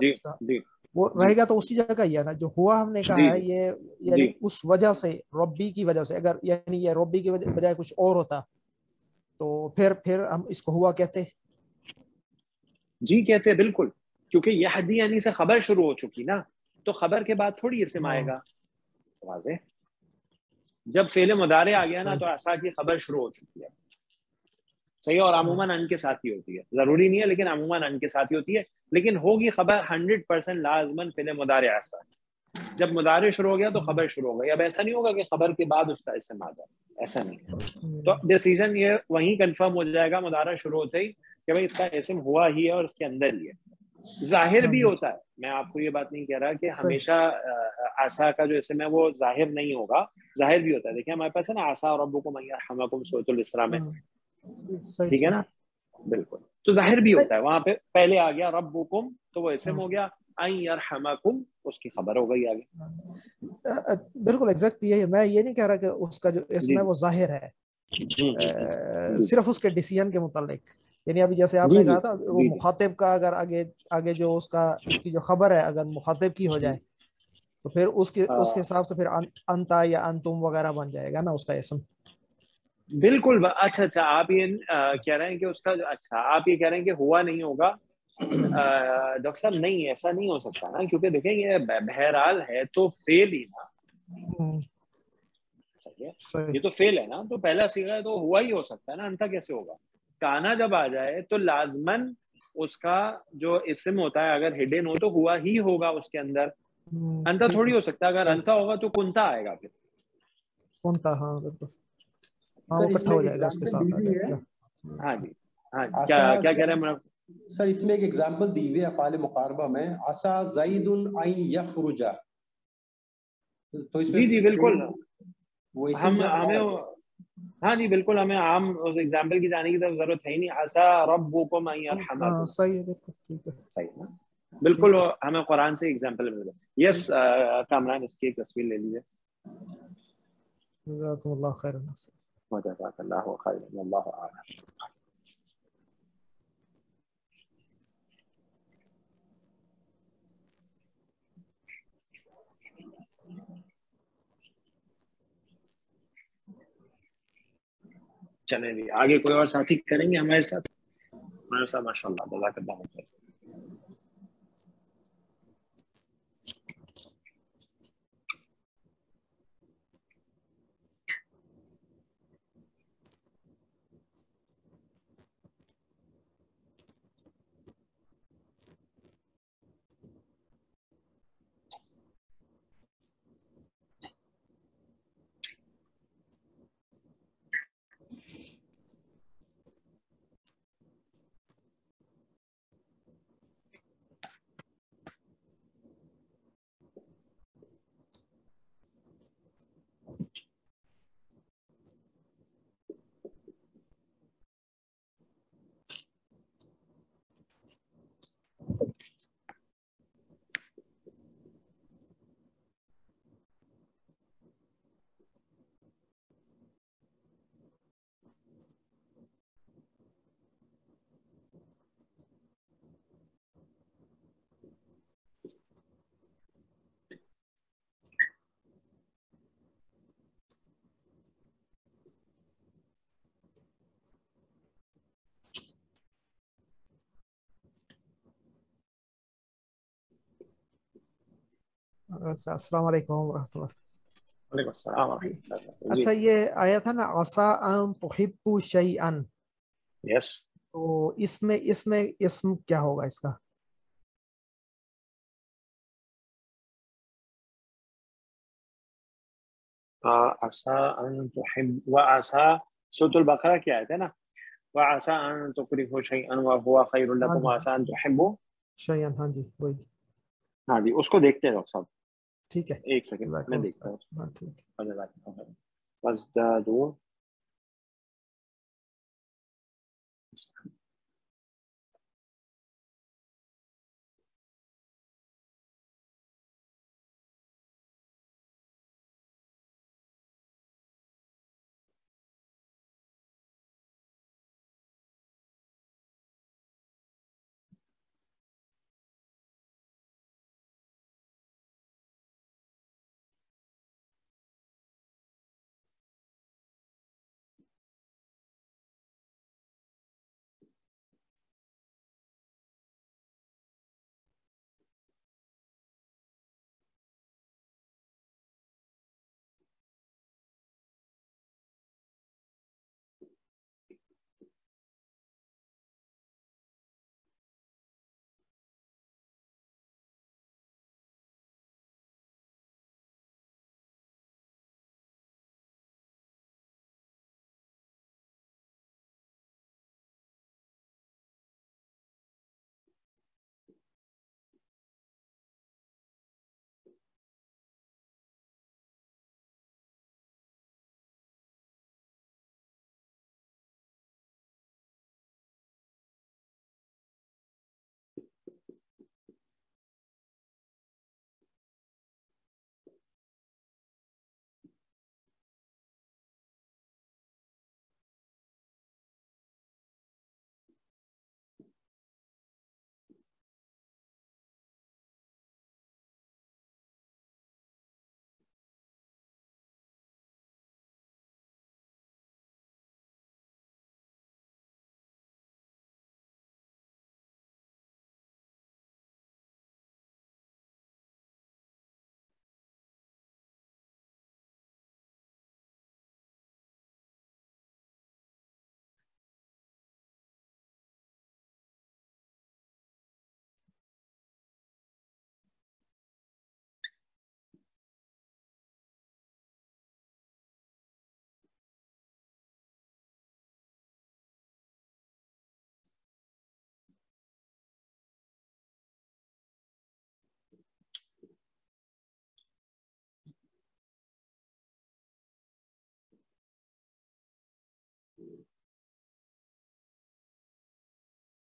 वो रहेगा तो उसी जगह ही है ना जो हुआ हमने कहा है ये यानी उस वजह से रब्बी की वजह से अगर यानी ये रब्बी की बजाय कुछ और होता तो फिर फिर हम इसको हुआ कहते जी कहते हैं बिल्कुल क्योंकि यह हदी यानी से खबर शुरू हो चुकी ना तो खबर के बाद थोड़ी इसम हाँ। आएगा वाजे जब फेले मुदारे आ गया ना तो ऐसा की खबर शुरू हो चुकी है। सही और अमूमन अन के साथ ही होती है। ज़रूरी नहीं है लेकिन अमूमन अन के साथ ही होती है। लेकिन होगी खबर हंड्रेड परसेंट लाजमन फेले मुदारे ऐसा। जब मुदारे शुरू हो गया तो खबर शुरू हो गई। अब ऐसा नहीं होगा कि खबर के बाद उसका इसम आ जाए ऐसा नहीं तो डिसीज़न ये वहीं कंफर्म हो जाएगा मुदारा शुरू होते ही कि भाई इसका इसम हुआ ही है और इसके अंदर ही है। ज़ाहिर भी होता है। मैं आपको ये बात नहीं कह रहा कि हमेशा आसा का जो इसम है वो ज़ाहिर नहीं होगा। ज़ाहिर भी होता है। देखिए हमारे पास है ना आसा और अबू को मैया हमाकुम सोतुल इसरा में। हाँ। ठीक है ना? बिल्कुल। तो ज़ाहिर भी होता है वहाँ पे पहले आ गया रब तो वो इसम हाँ। हो गया उसकी खबर हो गई आगे। बिल्कुल एग्जैक्ट ये मैं ये नहीं कह रहा कि उसका जो इसमें वो ज़ाहिर है। आ, सिर्फ़ उसके डिसीज़न के मुतालिक। यानी अभी जैसे आपने कहा था वो मुखातिब का अगर आगे आगे जो उसका उसकी जो खबर है अगर मुखातिब की हो जाए तो फिर उसके हाँ। उसके हिसाब से फिर अं, अंता या अंतुम वगैरह बन जाएगा ना उसका इसम। बिल्कुल अच्छा अच्छा आप ये कह रहे हैं कि उसका अच्छा आप ये कह रहे हैं कि हुआ नहीं होगा डॉक्टर साहब नहीं ऐसा नहीं हो सकता ना क्योंकि देखें ये बहरहाल है तो फेल ही ना। हम्म। सही है? ये तो फेल है ना तो पहला सीगा तो हुआ ही हो सकता है ना अंता कैसे होगा? काना जब आ जाए तो लाजमन उसका जो इसम होता है अगर हिडन हो तो हुआ ही होगा उसके अंदर। हम्म। अंता थोड़ी हो सकता है अगर अंता होगा तो कुंता आएगा फिर। कुंता हाँ बिल्कुल। हाँ इकट्ठा हो जाएगा उसके साथ हाँ। जी हाँ क्या क्या कह रहे हैं सर इसमें एक एग्जांपल दी हुई है अफाल मुकारबा में असा जईदुन आई यखरुजा। तो इसमें जी जी बिल्कुल। वो हम हमें हाँ जी बिल्कुल हमें आम उस एग्ज़ाम्पल की जाने की तो ज़रूरत है ही नहीं। आसा रब वो को हाँ, सही है बिल्कुल ठीक है। सही ना? बिल्कुल हमें कुरान से एग्ज़ाम्पल मिल गया। यस कामरान इसकी एक तस्वीर ले लीजिए। जजाकुमुल्लाह खैरन चले भी आगे कोई और साथी करेंगे हमारे साथ? हमारे साथ माशाल्लाह जजाकल्लाह अस्सलाम वालेकुम अच्छा ये आया था ना आसा अन तुहिब्बु शैअन यस तो इसमें इसमें इसम क्या होगा इसका? आसा अन तुहिब व आसा सूरह बकरा क्या है ना? व आसा अन तुकरिहु शैअन व हुवा खैरुल लकुम आसा अन तुहिब्बु शैअन हाँ जी वही। हाँ जी उसको देखते हैं डॉक्टर साहब। ठीक है। एक सेकंड मैं देखता हूँ। हाँ ठीक है।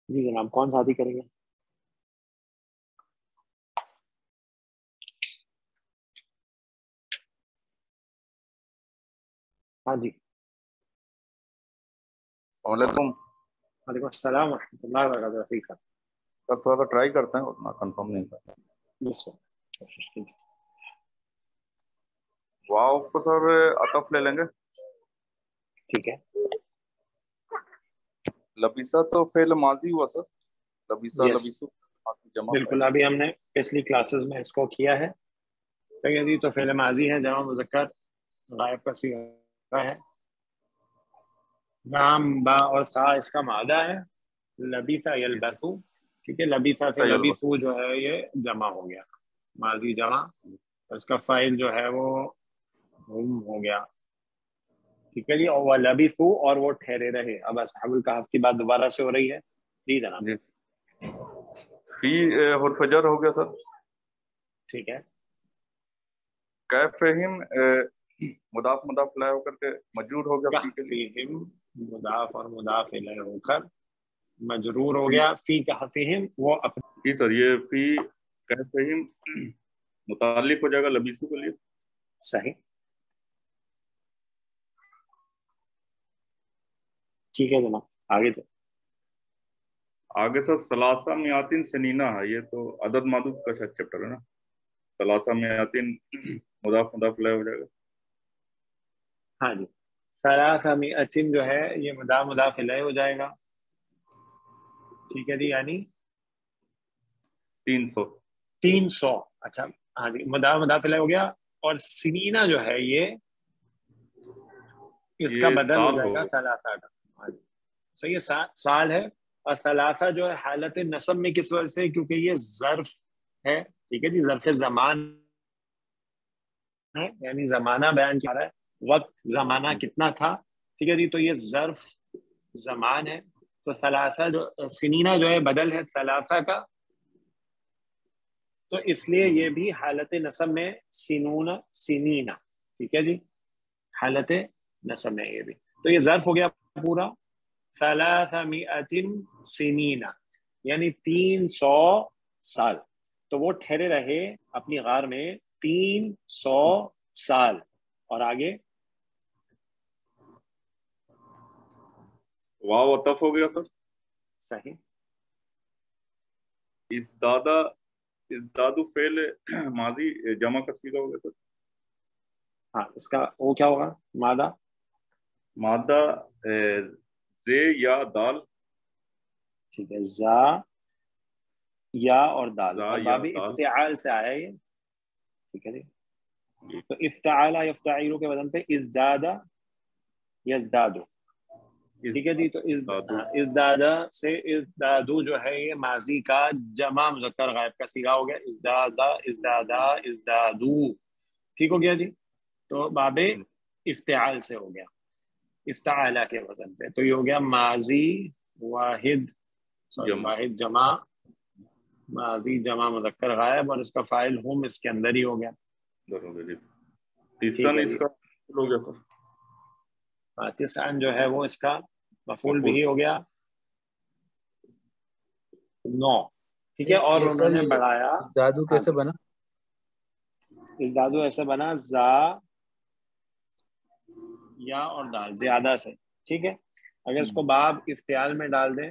जी जनाब कौन शादी करेंगे? हाँ जी। वालेकुम वालेकुम अस्सलाम वबरकातुहू। रफीक साहब सर थोड़ा सा ट्राई करते हैं उतना कंफर्म नहीं करते बिस्मिल्लाह कोशिश कीजिए। वाव को सर अतफ ले लेंगे। ठीक है। लबीसा तो फेल माजी हुआ सर। लबीसा Yes. लबीसु जमा बिल्कुल अभी हमने पिछली क्लासेस में इसको किया है। तो यदि तो फेल माजी है जमा मुजक्कर गायब का सीगा है। नाम बा और सा इसका मादा है। लबीसा यलबसु ठीक है लबीसा से। लबीसु जो है ये जमा हो गया। माजी जमा और इसका फ़ाइल जो है वो हो गया। ठीक है जी और वह लबीसु और वो ठहरे रहे। अब असहाबुल कहफ की बात दोबारा से हो रही है। जी जनाब। जी। फ़ी हुरफजर हो गया सर। ठीक है। कैफहिम मुदाफ मुदाफ लाया होकर के मजरूर हो गया फ़ी के मुदाफ और मुदाफ इलैह होकर मजरूर हो गया फ़ी कहफिहिम वो अपने जी सर ये फ़ी कैफहिम मुतालिक हो जाएगा लबीसु के लिए। सही। ठीक है जनाब आगे चल। आगे सर सलासा मियातिन सनीना है ये तो अदद मादूद का शायद चैप्टर है ना? सलासा मियातिन मुदाफ मुदाफ लाया हो जाएगा। हाँ जी। सलासा मिअतिन जो है ये मुदा मुदाफ इलैह हो जाएगा। ठीक है जी यानी? तीन सौ। तीन सौ अच्छा हाँ जी मुदा मुदाफ इलैह हो गया। और सिनीना जो है ये इसका बदल हो जाएगा सलासा का सही है सा, साल है। और सलासा जो है हालत नसब में किस वजह से क्योंकि ये जर्फ है ठीक है जी जर्फ जमान है यानी जमाना बयान किया रहा है। वक्त जमाना कितना था ठीक है जी तो ये जर्फ जमान है। तो सलासा जो सिनीना जो है बदल है सलासा का। तो इसलिए ये भी हालत नसब में सिनूना सिनीना ठीक है जी हालत नसब में ये भी। तो ये जर्फ हो गया पूरा? सलासमिअतिन सिनीना यानी तीन सौ साल। तो वो ठहरे रहे अपनी गार में तीन सौ साल। और आगे? वाव अतफ हो गया सर। सही। इस दादा इस दादू फेल माजी जमा का सीगा हो गया सर। हाँ इसका वो क्या होगा? मादा? मादा जे या दाल? ठीक है जा या और दाल। बाबी। से आया ये। ठीक है जी। तो इफ्ताला यफ्ताइलु के वज़न पे इज़दादा यज़दादु। इस ठीक है जी तो इस दादू। इस दादा से इस दादू जो है ये माजी का जमा मुजक्कर गायब का सीगा हो गया। इस दादा इस दादा इस दादू ठीक हो गया जी? तो बाबे इफ्तिआल से हो गया। इफ्ताला के वज़न पे। तो ये हो गया माजी वाहिद सॉरी वाहिद जमा। माजी जमा मुजक्कर गायब और इसका फ़ाइल हम इसके अंदर ही हो गया। तीसरा इसका हो गया सर हाँ, जो है वो इसका मफूल मफूल। भी हो गया। नौ। ठीक है और उन्होंने बढ़ाया। दादू कैसे बना? इस दादू ऐसे बना जा या और दाल ज़्यादा से ठीक है? अगर इसको बाब इफ्तियाल में डाल दें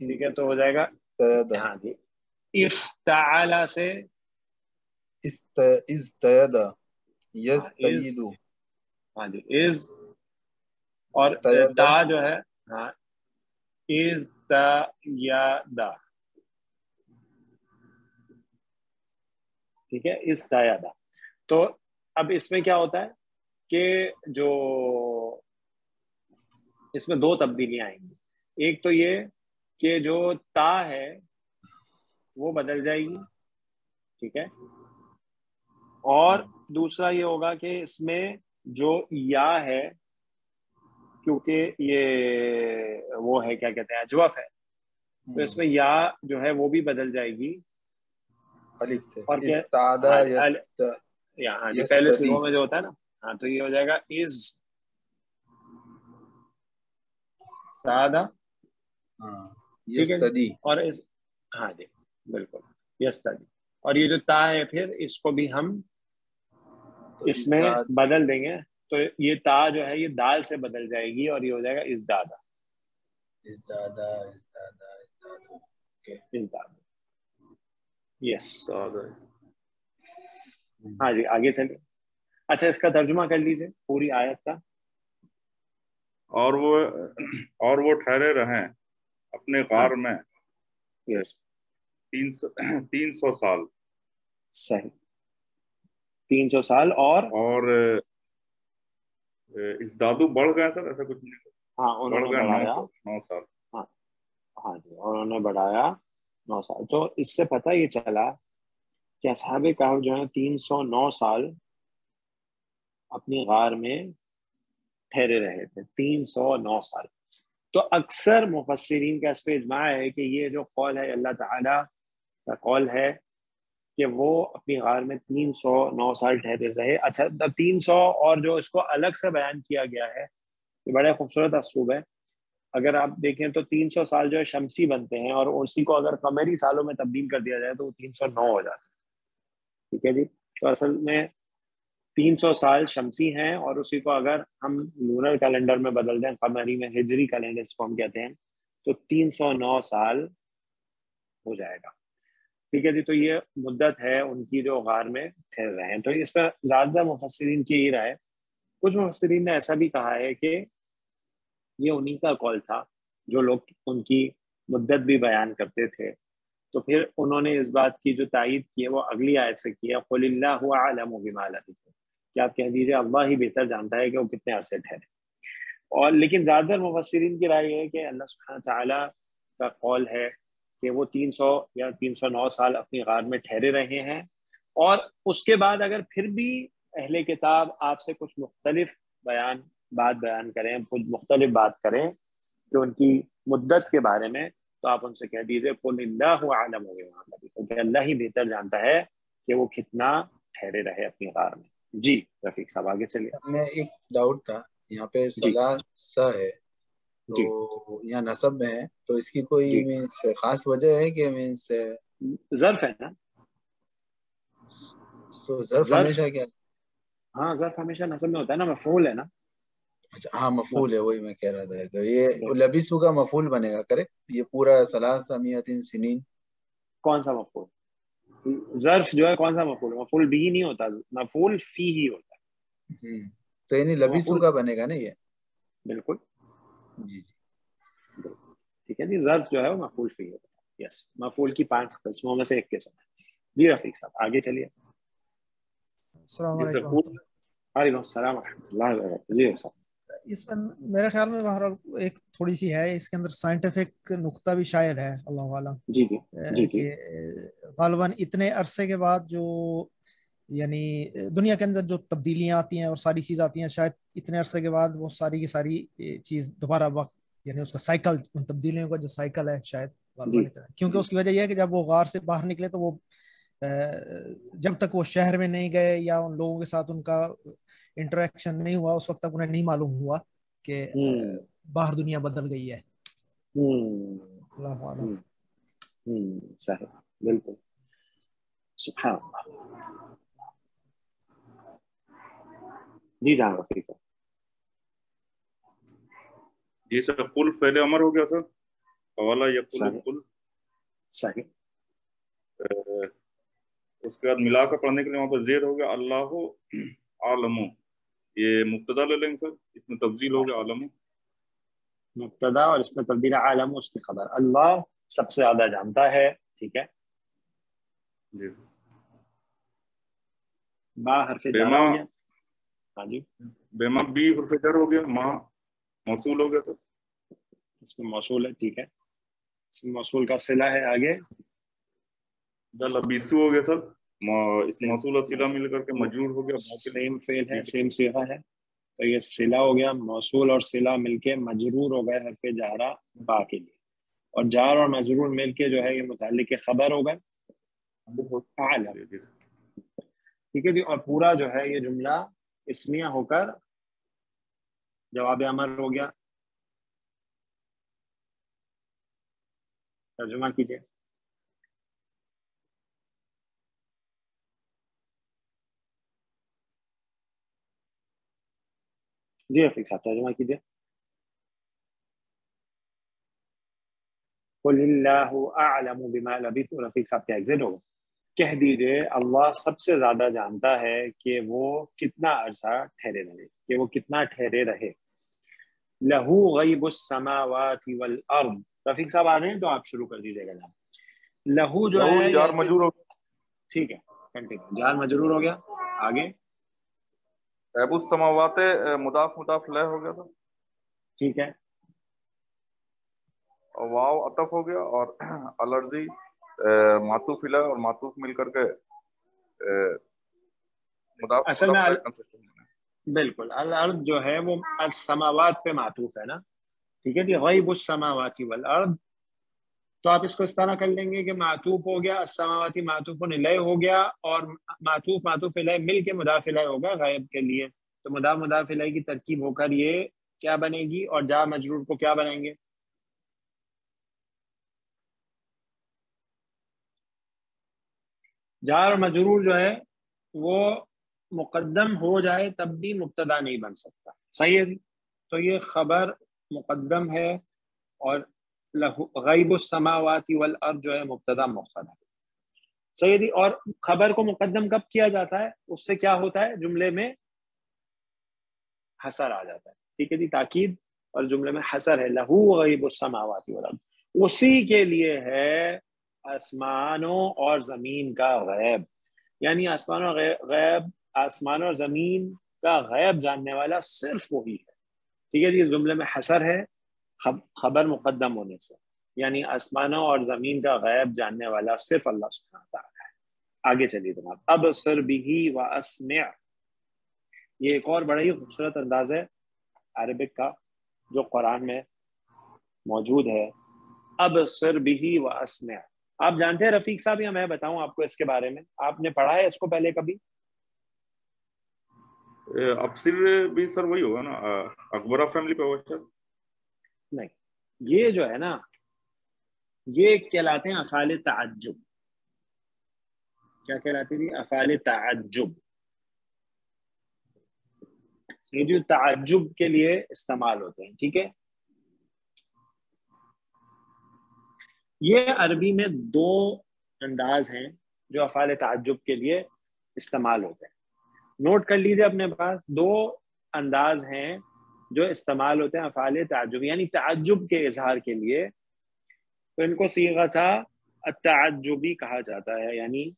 ठीक है तो हो जाएगा हाँ जी इफ्ताला से। हाँ, हाँ जी इज़ और। ता जो है हाँ इज़ ता या दा। ठीक है इस तायादा तो अब इसमें क्या होता है कि जो इसमें दो तब्दीलियाँ आएँगी। एक तो ये कि जो ता है वो बदल जाएगी ठीक है? और दूसरा ये होगा कि इसमें जो या है क्योंकि ये वो है क्या कहते हैं अजवफ है तो इसमें या जो है वो भी बदल जाएगी। अलिफ से। और क्या- हाँ, Yes, पहले। में जो होता है ना हाँ तो ये हो जाएगा इज़ दादा हाँ, यस्तदी और इस हाँ जी बिल्कुल यस्तदी और ये जो ता है फिर इसको भी हम इसमें बदल देंगे तो ये ता जो है ये दाल से बदल जाएगी और ये हो जाएगा इस दादा इस दादा इस दादा इस दादा इस दादा यस हाँ जी आगे चलिए अच्छा इसका तर्जुमा कर लीजिए पूरी आयत का। और वो और वो ठहरे रहे अपने गार में। यस तीन सौ [CLEARS THROAT] तीन सौ साल। सही। तीन सौ साल और? और इस दादू बढ़ गए सर ऐसा कुछ नहीं। हाँ उन्होंने बढ़ाया। नौ साल। हाँ हाँ जी और उन्होंने बढ़ाया नौ साल। तो इससे पता ये चला कि असहाब कहव जो है, तीन सौ नौ साल अपनी गार में ठहरे रहे थे, तीन सौ नौ साल। तो अक्सर मुफसरीन का इस पे इजमा है कि ये जो कौल है, अल्लाह ताला कौल है कि वो अपनी गार में तीन सौ नौ साल ठहरे रहे। अच्छा तीन सौ और जो इसको अलग से बयान किया गया है, ये बड़ा खूबसूरत असलूब है। अगर आप देखें तो तीन सौ साल जो है, शमसी बनते हैं और उसी को अगर कमरी सालों में तब्दील कर दिया जाए तो वो तीन सौ नौ हो जाता है। ठीक है जी? तो असल में तीन सौ साल शमसी हैं और उसी को अगर हम लूनर कैलेंडर में बदल दें कमरी में हिजरी कैलेंडर जिसको हम कहते हैं तो तीन सौ नौ साल हो जाएगा। ठीक है जी? तो ये मुद्दत है उनकी जो गार में ठहर रहे हैं। तो इस पर ज़्यादा मुफसरीन की ही राय। कुछ मुफसरीन ने ऐसा भी कहा है कि ये उन्हीं का कॉल था जो लोग उनकी मुद्दत भी बयान करते थे। तो फिर उन्होंने इस बात की जो तायद की है, वो अगली आयत से किया खुल्लाबिमाल कि आप कह दीजिए, अल्लाह ही बेहतर जानता है कि वो कितने अरसे ठहरे। और लेकिन ज़्यादातर मुफसरीन की राय है कि अल्लाह सुबहान का कौल है कि वो 300 या 309 साल अपनी गार में ठहरे रहे हैं। और उसके बाद अगर फिर भी अहले किताब आपसे कुछ मुख्तलिफ़ बयान, बात बयान करें, कुछ मुख्तलिफ़ बात करें कि उनकी मुद्दत के बारे में तो आप उनसे कह दीजिए आलम क्योंकि अल्लाह ही बेहतर जानता है कि वो कितना ठहरे रहे अपनी गार में। जी रफीक साहब आगे चलिए। मैं एक डाउट था। यहाँ पे सलाह सा है। तो यहाँ नसब में है। तो इसकी कोई मीन्स खास वजह है कि मीन्स जर्फ है ना? सो जर्फ हमेशा क्या? हाँ जर्फ हमेशा नसब में होता है ना मफूल है ना? अच्छा हाँ मफूल है वही मैं कह रहा था। तो ये लबिसु का मफूल बनेगा करेक्ट? ये पूरा सलाह समियातिन सिनीन? कौन सा मफूल? जर्फ जो है कौन सा मफूल? मफूल भी नहीं होता मफूल फ़ी ही होता है। हम्म, तो यानी लबिसु का बनेगा ना ये? बिल्कुल। जी जी। ठीक है जी जर्फ जो है वो मफूल फ़ी होता है। यस मफूल की पाँच किस्मों में से एक किस्म है। जी रफीक साहब आगे चलिए। इसमें मेरे ख्याल में बहरहाल एक थोड़ी सी है इसके अंदर साइंटिफिक नुक्ता भी शायद है अल्लाह वाला। जी जी जी जी। गालबन इतने अरसे के बाद जो यानी दुनिया के अंदर जो तब्दीलियाँ आती हैं और सारी चीज़ आती हैं शायद इतने अरसे के बाद वो सारी की सारी चीज़ दोबारा वक्त यानी उसका साइकिल उन तब्दीलियों का जो साइकिल है शायद क्योंकि उसकी वजह यह है कि जब वो गार से बाहर निकले तो वो जब तक वो शहर में नहीं गए या उन लोगों के साथ उनका इंटरेक्शन नहीं हुआ उस वक्त तक उन्हें नहीं मालूम हुआ कि हम्म। बाहर दुनिया बदल गई है। हम्म। हम्म। सही बिल्कुल। जी जान जी सर कुल पहले अमर हो गया सर। हवाला या कुल कुल। सही। उसके बाद मिलाकर पढ़ने के लिए वहाँ पर जेर हो गया अल्लाह आलमो। ये मुक्तदा ले लेंगे सर इसमें तब्दील हो गया आलम। मुक्तदा और इसमें तब्दील आलम उसकी खबर। अल्लाह सबसे ज़्यादा जानता है ठीक है? जी। हरफ जी बेमा बी हरफ हो गया माँ मौसूल हो गया सर। इसमें मौसूल है ठीक है। इसमें मौसूल का सिला है आगे। हो गया सर। मौसूल सिला मिल करके मजरूर हो गया सेम फेल है। सेम सिला है। तो ये सिला हो गया मौसूल और सिला मिलके मजरूर हो गए हरफ जहरा बा के लिए। और जार और मजरूर मिलके जो है ये मुतालिक खबर हो गए। ठीक है जी और पूरा जो है ये जुमला इसमिया होकर जवाब अमर हो गया। तर्जुमा कीजिए। जी रफीक साहब तर्जुमा कीजिए। रफीक साहब क्या एग्जिट होगा? कह दीजिए अल्लाह सबसे ज़्यादा जानता है कि वो कितना अरसा ठहरे रहे कि वो कितना ठहरे रहे। लहू गईबुस्समावाति वल अर्द। रफीक साहब आ रहे हैं तो आप शुरू कर दीजिएगा जनाब। लहू जो है जार हो ठीक है कंटिन्यू जार मजरूर हो गया आगे। रहबुस समावाते मुदाफ मुदाफ लय हो गया था। ठीक है। और वाव अतफ हो गया और [CLEARS THROAT] अलर्जी मातूफ इला और मातूफ मिलकर के मुदाफ असल में। बिल्कुल अल अर्द जो है वो समावात पे मातूफ है ना। ठीक है जी गईबुस समावाती वल अर्द तो आप इसको इस तरह कर लेंगे कि मातूफ हो गया असमावती मातूफ लय हो गया और मातूफ मातूफ लय मिल के मुदाफ होगा गायब के लिए। तो मुदाफ मुदाफ की तरकीब होकर ये क्या बनेगी और जा मजरूर को क्या बनाएँगे? जार मजरूर जो है, वो मुकदम हो जाए तब भी मुबतदा नहीं बन सकता। सही है जी? तो ये खबर मुकदम है और गईबुस्समावाती वल अर्द जो है मुबतदा मुख्तर है सही जी और खबर को मुकदम कब किया जाता है? उससे क्या होता है? जुमले में हसर आ जाता है। ठीक है जी, ताकीद, और जुमले में हसर है, लहू गईबुस्समावाती वल अर्द। उसी के लिए है आसमानों और ज़मीन का गैब। यानी आसमान और गैब, आसमान और ज़मीन का गैब जानने वाला सिर्फ़ वही है। ठीक है जी, जुमले में हसर है खबर मुकदम होने से। यानी आसमानों और ज़मीन का गैब जानने वाला सिर्फ़ अल्लाह सुब्हानहू है। आगे चलिए जनाब। अब सर बिही व अस्मिअ ये एक और बड़ा ही खूबसूरत अंदाज है अरबिक का जो कुरान में मौजूद है। अब सर बिही व अस्मिअ आप जानते हैं रफीक साहब या मैं बताऊँ आपको इसके बारे में? आपने पढ़ा है इसको पहले कभी? ए, अफसिर भी सर वही होगा ना? अकबरा फैमिली पे होगा नहीं, ये जो है ना, ये कहलाते हैं अफाल ताज्जुब। क्या कहलाती थी अफाल ताज्जुब। ये जो ताज्जुब के लिए इस्तेमाल होते हैं, ठीक है? ये अरबी में दो अंदाज हैं जो अफाल ताज्जुब के लिए इस्तेमाल होते हैं। नोट कर लीजिए अपने पास, दो अंदाज हैं जो इस्तेमाल होते हैं, अफाल ताजुब यानी ताजुब के इजहार के लिए तो इनको सीगा था ताजुबी कहा जाता है, यानी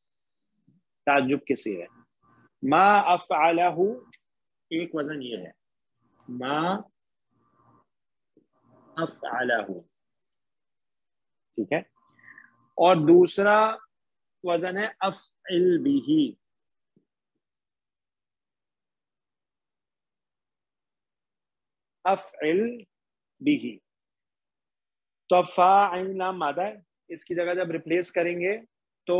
ताजुब के सीगे मा अफ़अलहु एक वज़न ये है। मा अफ़अलहु ठीक है? और दूसरा वज़न है अफ़इल बिही। अफ़इल बिही। तो अब फा आइन लाम मादा है इसकी जगह जब रिप्लेस करेंगे तो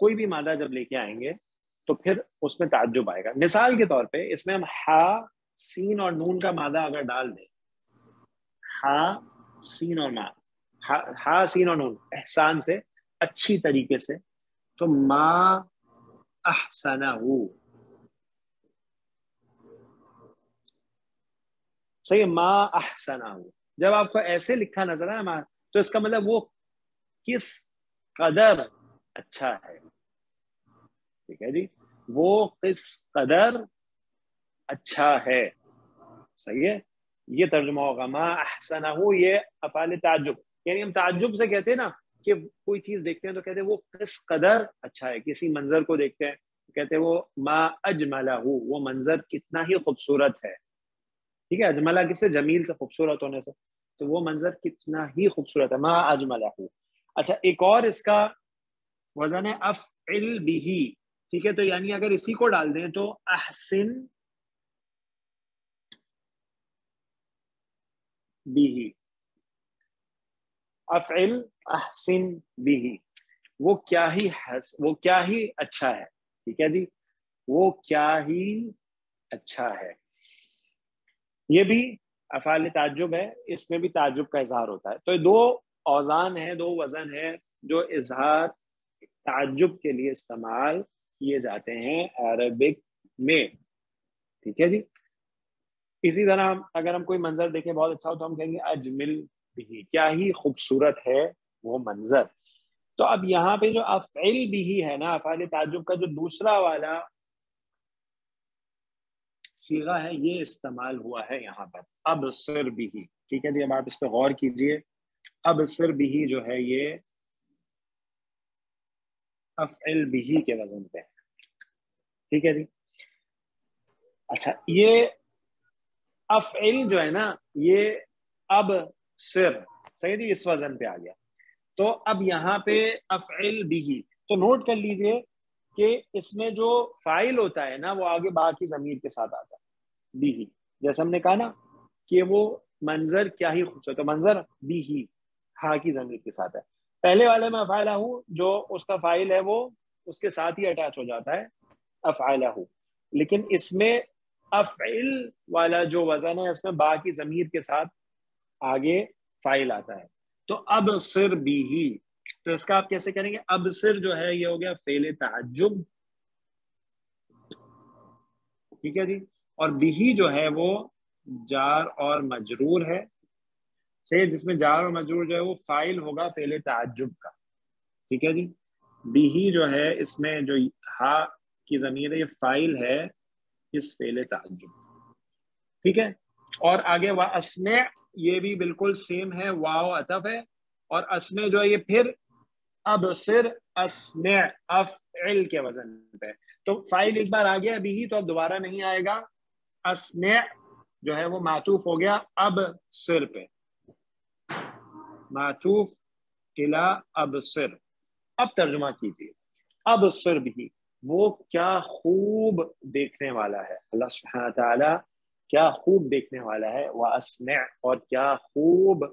कोई भी मादा जब लेके आएँगे तो फिर उसमें ताज्जुब आएगा। मिसाल के तौर पे इसमें हम हा सीन और नून का मादा अगर डाल दें हा सीन और मा हा, हा सीन और नून एहसान से अच्छी तरीके से तो मा अहसनहू। सही है, मा अहसनहू जब आपको ऐसे लिखा नज़र आए मा तो इसका मतलब वो किस कदर अच्छा है? ठीक है जी? वो किस कदर अच्छा है? सही है? ये तर्जुमा होगा माँ मा अहसनहू ये अफाल ताजुब यानी हम ताजुब से कहते हैं ना कि कोई चीज़ देखते हैं तो कहते हैं वो किस कदर अच्छा है? किसी मंजर को देखते हैं कहते हैं वो मा अजमलहू वो मंजर कितना ही खूबसूरत है। ठीक है, अजमला किससे? जमील से खूबसूरत होने से। तो वो मंजर कितना ही खूबसूरत है। मा अजमलहू अच्छा एक और इसका वज़न है अफ इल बिही। ठीक है तो यानी अगर इसी को डाल दें तो अहसिन बिही। अफइल अहसिन बिही। वो क्या ही हस, वो क्या ही अच्छा है। ठीक है जी? वो क्या ही अच्छा है। ये भी अफाल ताजुब है, इसमें भी ताजुब का इजहार होता है। तो दो औजान है, दो वज़न है जो इजहार ताजुब के लिए इस्तेमाल किए जाते हैं अरबिक में। ठीक है जी? इसी तरह हम, अगर हम कोई मंजर देखें, बहुत अच्छा हो तो हम कहेंगे, अजमिल भी क्या ही खूबसूरत है वो मंजर। तो अब यहाँ पे जो अफ़िल भी है ना, अफ़ाल ताजुब का जो दूसरा वाला सीगा है, ये इस्तेमाल हुआ है यहाँ पर। अब सिर भी ठीक है जी, अब आप इस पर गौर कीजिए। अब सिर भी जो है ये अफ़िल भी के वज़न पे है। ठीक है जी? अच्छा ये अफ़िल जो है ना, ये अब सिर, सही जी? इस वज़न पे आ गया। तो अब यहाँ पे अफ़िल भी तो नोट कर लीजिए कि इसमें जो फ़ाइल होता है ना, वो आगे बाकी जमीर के साथ आता है बी ही जैसे हमने कहा ना कि वो मंजर क्या ही खूबसूरत तो मंजर बी ही हा की जमीर के साथ है। पहले वाले में अफ़ायला हूँ, जो उसका फ़ाइल है वो उसके साथ ही अटैच हो जाता है, अफ़ायला हूँ। लेकिन इसमें अफ़िल वाला जो वज़न है, इसमें बाकी जमीर के साथ आगे फ़ाइल आता है। तो अब सिर भी ही तो इसका आप कैसे करेंगे? अब सिर जो है, ये हो गया फेल ताजुब ठीक है जी? और बिही जो है, वो जार और मजरूर है। सही जिसमें जार और मजरूर जो है, वो फ़ाइल होगा फेल ताजुब का। ठीक है जी? बिही जो है, इसमें जो हा की ज़मीन है, ये फ़ाइल है इस फेल ताजुब ठीक है? और आगे वह असने ये भी बिल्कुल सेम है, वाओ अतफ है। और असमे जो है, ये फिर अब सिर असमे अफइल के वज़न पे। तो फ़ाइल एक बार आ गया अभी ही तो अब दोबारा नहीं आएगा। असमे जो है वो मातूफ हो गया अब सिर पे। मातूफ इला अब सिर। अब तर्जुमा कीजिए। अब सिर भी, वो क्या खूब देखने वाला है। अल्लाह सुब्हानहू तआला क्या खूब देखने वाला है। वह असम और क्या खूब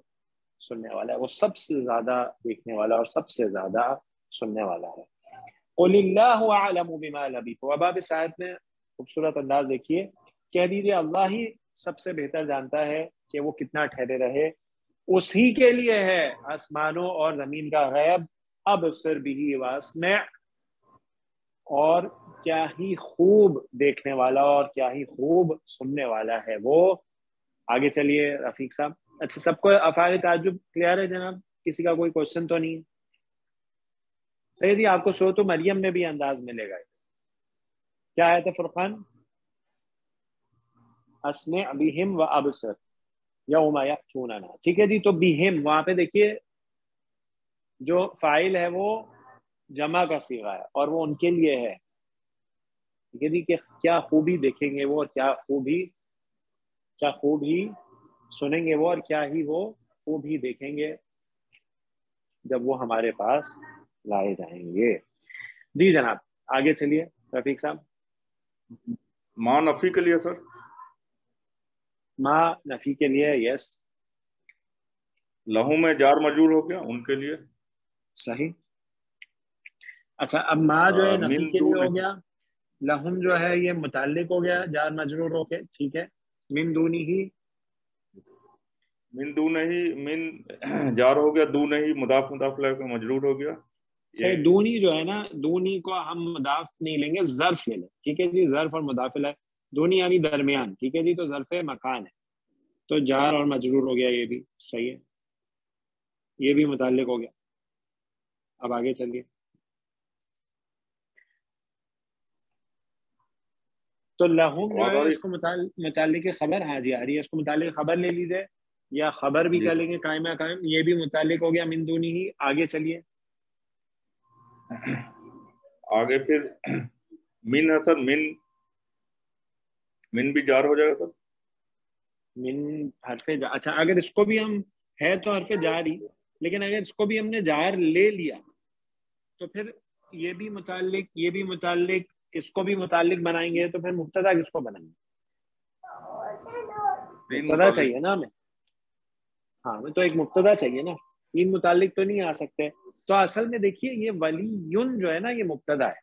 सुनने वाला है। वो सबसे ज़्यादा देखने वाला और सबसे ज़्यादा सुनने वाला है। में खूबसूरत अंदाज देखिए कह दीजिए अल्लाह ही सबसे बेहतर जानता है कि वो कितना ठहरे रहे। उसी के लिए है आसमानों और ज़मीन का गैब। अब सिर भी वासम और क्या ही खूब देखने वाला और क्या ही खूब सुनने वाला है वो। आगे चलिए रफीक साहब। अच्छा सबको अफाल ताजुब क्लियर है जनाब? किसी का कोई क्वेश्चन तो नहीं है? सही जी आपको शो तो मरियम में भी अंदाज मिलेगा। क्या है फुरखान असमे अबिहिम व अबसर या चूना ठीक है जी तो बिहिम, वहाँ पे देखिए, जो फ़ाइल है वो जमा का सीगा है, और वो उनके लिए है। ठीक है जी क्या खूबी देखेंगे वो, और क्या खूबी, क्या खूब सुनेंगे वो और क्या ही वो वो भी देखेंगे जब वो हमारे पास लाए जाएँगे। जी जनाब आगे चलिए रफीक साहब। माँ नफी के लिए सर। माँ नफी के लिए यस लहू में जार मजूर हो गया उनके लिए। सही। अच्छा अब माँ जो है नफी के लिए हो गया लहुम जो है ये मुतालिक हो गया जार मजरूर हो के ठीक है। मिन दूनी ही मिन दू नहीं मिन [CLEARS THROAT] जार हो गया दू नहीं मुदाफ मुदाफ का मजरूर हो गया। सही दूनी जो है ना दूनी को हम मुदाफ नहीं लेंगे जर्फ ले लें। ठीक है जी जर्फ और मुदाफिल है। दूनी यानी दरमियान। ठीक है जी तो जर्फ मकान है। तो जार और मजरूर हो गया ये भी सही है। ये भी मुतालिक हो गया। अब आगे चलिए। तो लहूम है इसको मुतालिक खबर हाँ जी आ रही है। इसको मुतालिक खबर ले लीजिए। या खबर भी कर लेंगे कायमा कायम। ये भी मुतालिक हो गया मिन दूनी ही आगे चलिए। आगे फिर मिन है सर मिन मिन भी जार हो जाएगा सर? मिन हरफे अच्छा अगर इसको भी हम है तो हरफे जारी लेकिन अगर इसको भी हमने जार ले लिया तो फिर ये भी मुतालिक ये भी मुतालिक किसको भी मुतालिक बनाएँगे तो फिर मुबतदा किसको बनाएँगे? मुबतदा चाहिए ना हमें? हाँ तो एक मुबतदा चाहिए ना। तीन मुतालिक तो नहीं आ सकते। तो असल में देखिए ये वलीयुन जो है ना ये मुबतदा है।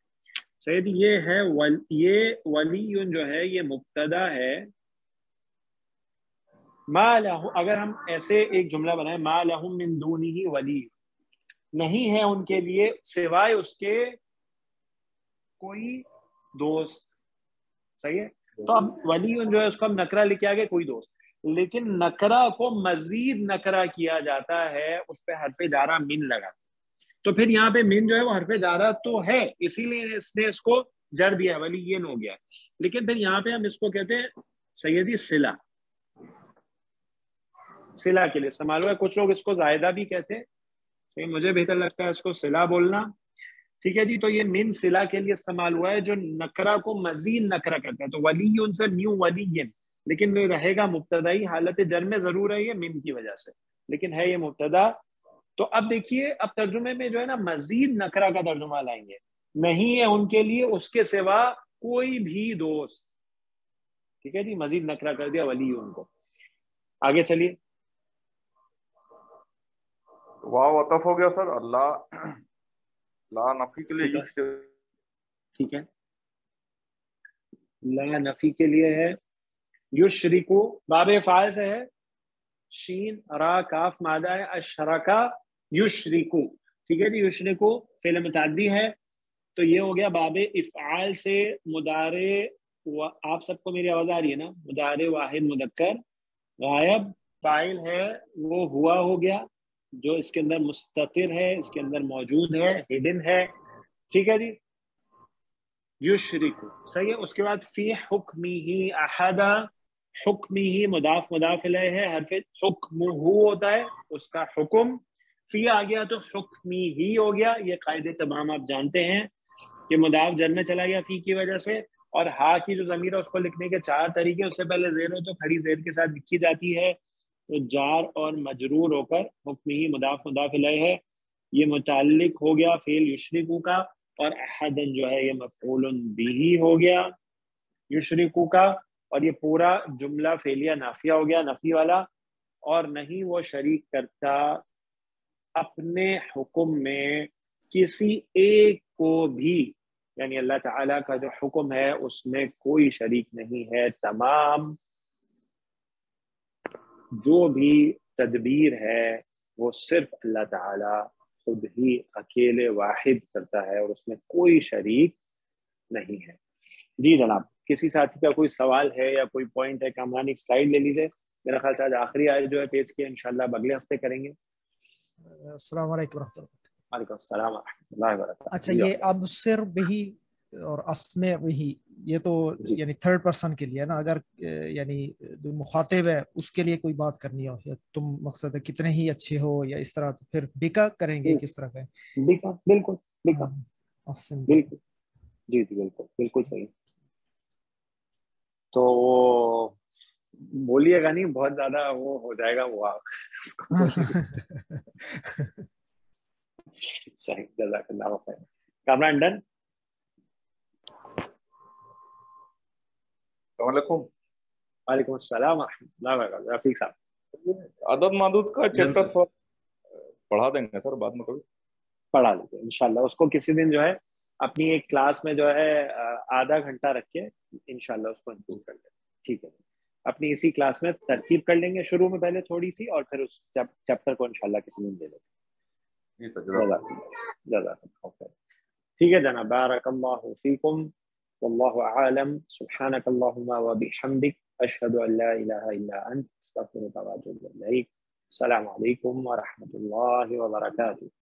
सैद ये है वल, ये वलीयुन जो है ये मुबतदा है। मा अगर हम ऐसे एक जुमला बनाए मा मिन दूनी ही वली। नहीं है उनके लिए सिवाय उसके कोई दोस्त। सही है? तो अब वली जो है उसको हम नकरा लिखे आगे कोई दोस्त। लेकिन नकरा को मजीद नकरा किया जाता है, उस पर हरफे जारा मिन लगा। तो फिर यहाँ पे मिन जो है वो हरफे जारा तो है, इसीलिए इसने इसको जर दिया, वली ये हो गया। लेकिन फिर यहाँ पे हम इसको कहते हैं, सैयदी सिला। सिला के लिए इस्तेमाल हुआ कुछ लोग इसको जायदा भी कहते हैं। सही, मुझे बेहतर लगता है इसको सिला बोलना। ठीक है जी तो ये मिन सिला के लिए इस्तेमाल हुआ है, जो नकरा को मजीद नकरा करता है। तो वली उनसे न्यू वली लेकिन रहेगा मुबतदाई हालत जर में ज़रूर है ये मिन की वजह से। लेकिन है ये मुबतदा। तो अब देखिए अब तर्जुमे में जो है ना मजीद नकरा का तर्जुमा लाएँगे। नहीं है उनके लिए उसके सिवा कोई भी दोस्त। ठीक है जी मजीद नकरा कर दिया वली उनको। आगे चलिए। वाह वतफ हो गया सर। अल्लाह ला नफी के लिए ठीक है। ला नफी के लिए है। युशरिकु, बाब फाल से है। शीन, रा, काफ, मादा है। अशरका, युशरिकु। ठीक है जी, युशरिकु फेल मुतादी है। तो ये हो गया बाब इफ़ाल से मुदारे आप सबको मेरी आवाज़ आ रही है ना? मुदारे वाहिद मुदक्कर। गायब, फ़ाइल है, वो हुआ हो गया, जो इसके अंदर मुस्तर है, इसके अंदर मौजूद है, हिडन है। ठीक है जी। युशरिकु, सही है, उसके बाद फ़ी हुक्मी ही अहदा। हुक्मी ही मुदाफ मुदाफ है हरफ हुक्म होता है, उसका हुक्म। फ़ी आ गया तो हुक्मी ही हो गया। ये कायदे तमाम आप जानते हैं कि मुदाफ जन में चला गया फ़ी की वजह से, और हा की जो जमीर है, उसको लिखने के चार तरीके, उससे पहले जेर हो तो खड़ी जेर के साथ लिखी जाती है। तो जार और मजरूर होकर हुक्म ही मुदाफ मुदाफ है। ये मुतालिक हो गया फेल युशरिकू का, और अहदन जो है ये मफूल भी ही हो गया युशरिकू का। और ये पूरा जुमला फेलिया, नाफिया हो गया, नफी वाला, और नहीं वो शरीक करता अपने हुक्म में किसी एक को भी। यानी अल्लाह ताला का जो हुक्म है, उसमें कोई शरीक नहीं है। तमाम जो भी तदबीर है, वो सिर्फ़ अल्लाह ताला खुद ही अकेले वाहिद करता है और उसमें कोई शरीक नहीं है। जी जनाब। किसी साथी का कोई सवाल है या कोई पॉइंट है कामरान एक स्लाइड ले लीजिए। मेरा ख्याल से आज आखिरी आयत जो है पेज की इंशाल्लाह अगले हफ़्ते करेंगे। अच्छा ये अब सिर भी और असमे भी ये तो यानी थर्ड पर्सन के लिए ना? अगर यानी जो मुखातिब है उसके लिए कोई बात करनी हो या तुम मकसद है कितने ही अच्छे हो या इस तरह तो फिर बिका करेंगे किस तरह का बिका बिल्कुल बिका। हाँ, बिल्कुल। जी जी बिल्कुल बिल्कुल सही। तो वो बोलिएगा नहीं बहुत ज़्यादा वो हो जाएगा वो आप सही कामरान डन? वालेकुम अस्सलाम रफीक साहब। अदद मादूद का चैप्टर पढ़ा देंगे सर बाद में कभी। पढ़ा लेंगे इंशाल्लाह। उसको किसी दिन जो है अपनी एक क्लास में जो है आधा घंटा रख के इनशाला उसको इंप्रूव कर लेंगे ठीक है। अपनी इसी क्लास में तरकीब कर लेंगे शुरू में पहले थोड़ी सी और फिर उस चैप्टर को इनशाला किसी दिन दे लेंगे ठीक है अशहदु अन ला इलाहा इल्ला अंत। अस्तगफिरुका व अतूबु इलैक। अस्सलाम वालेकुम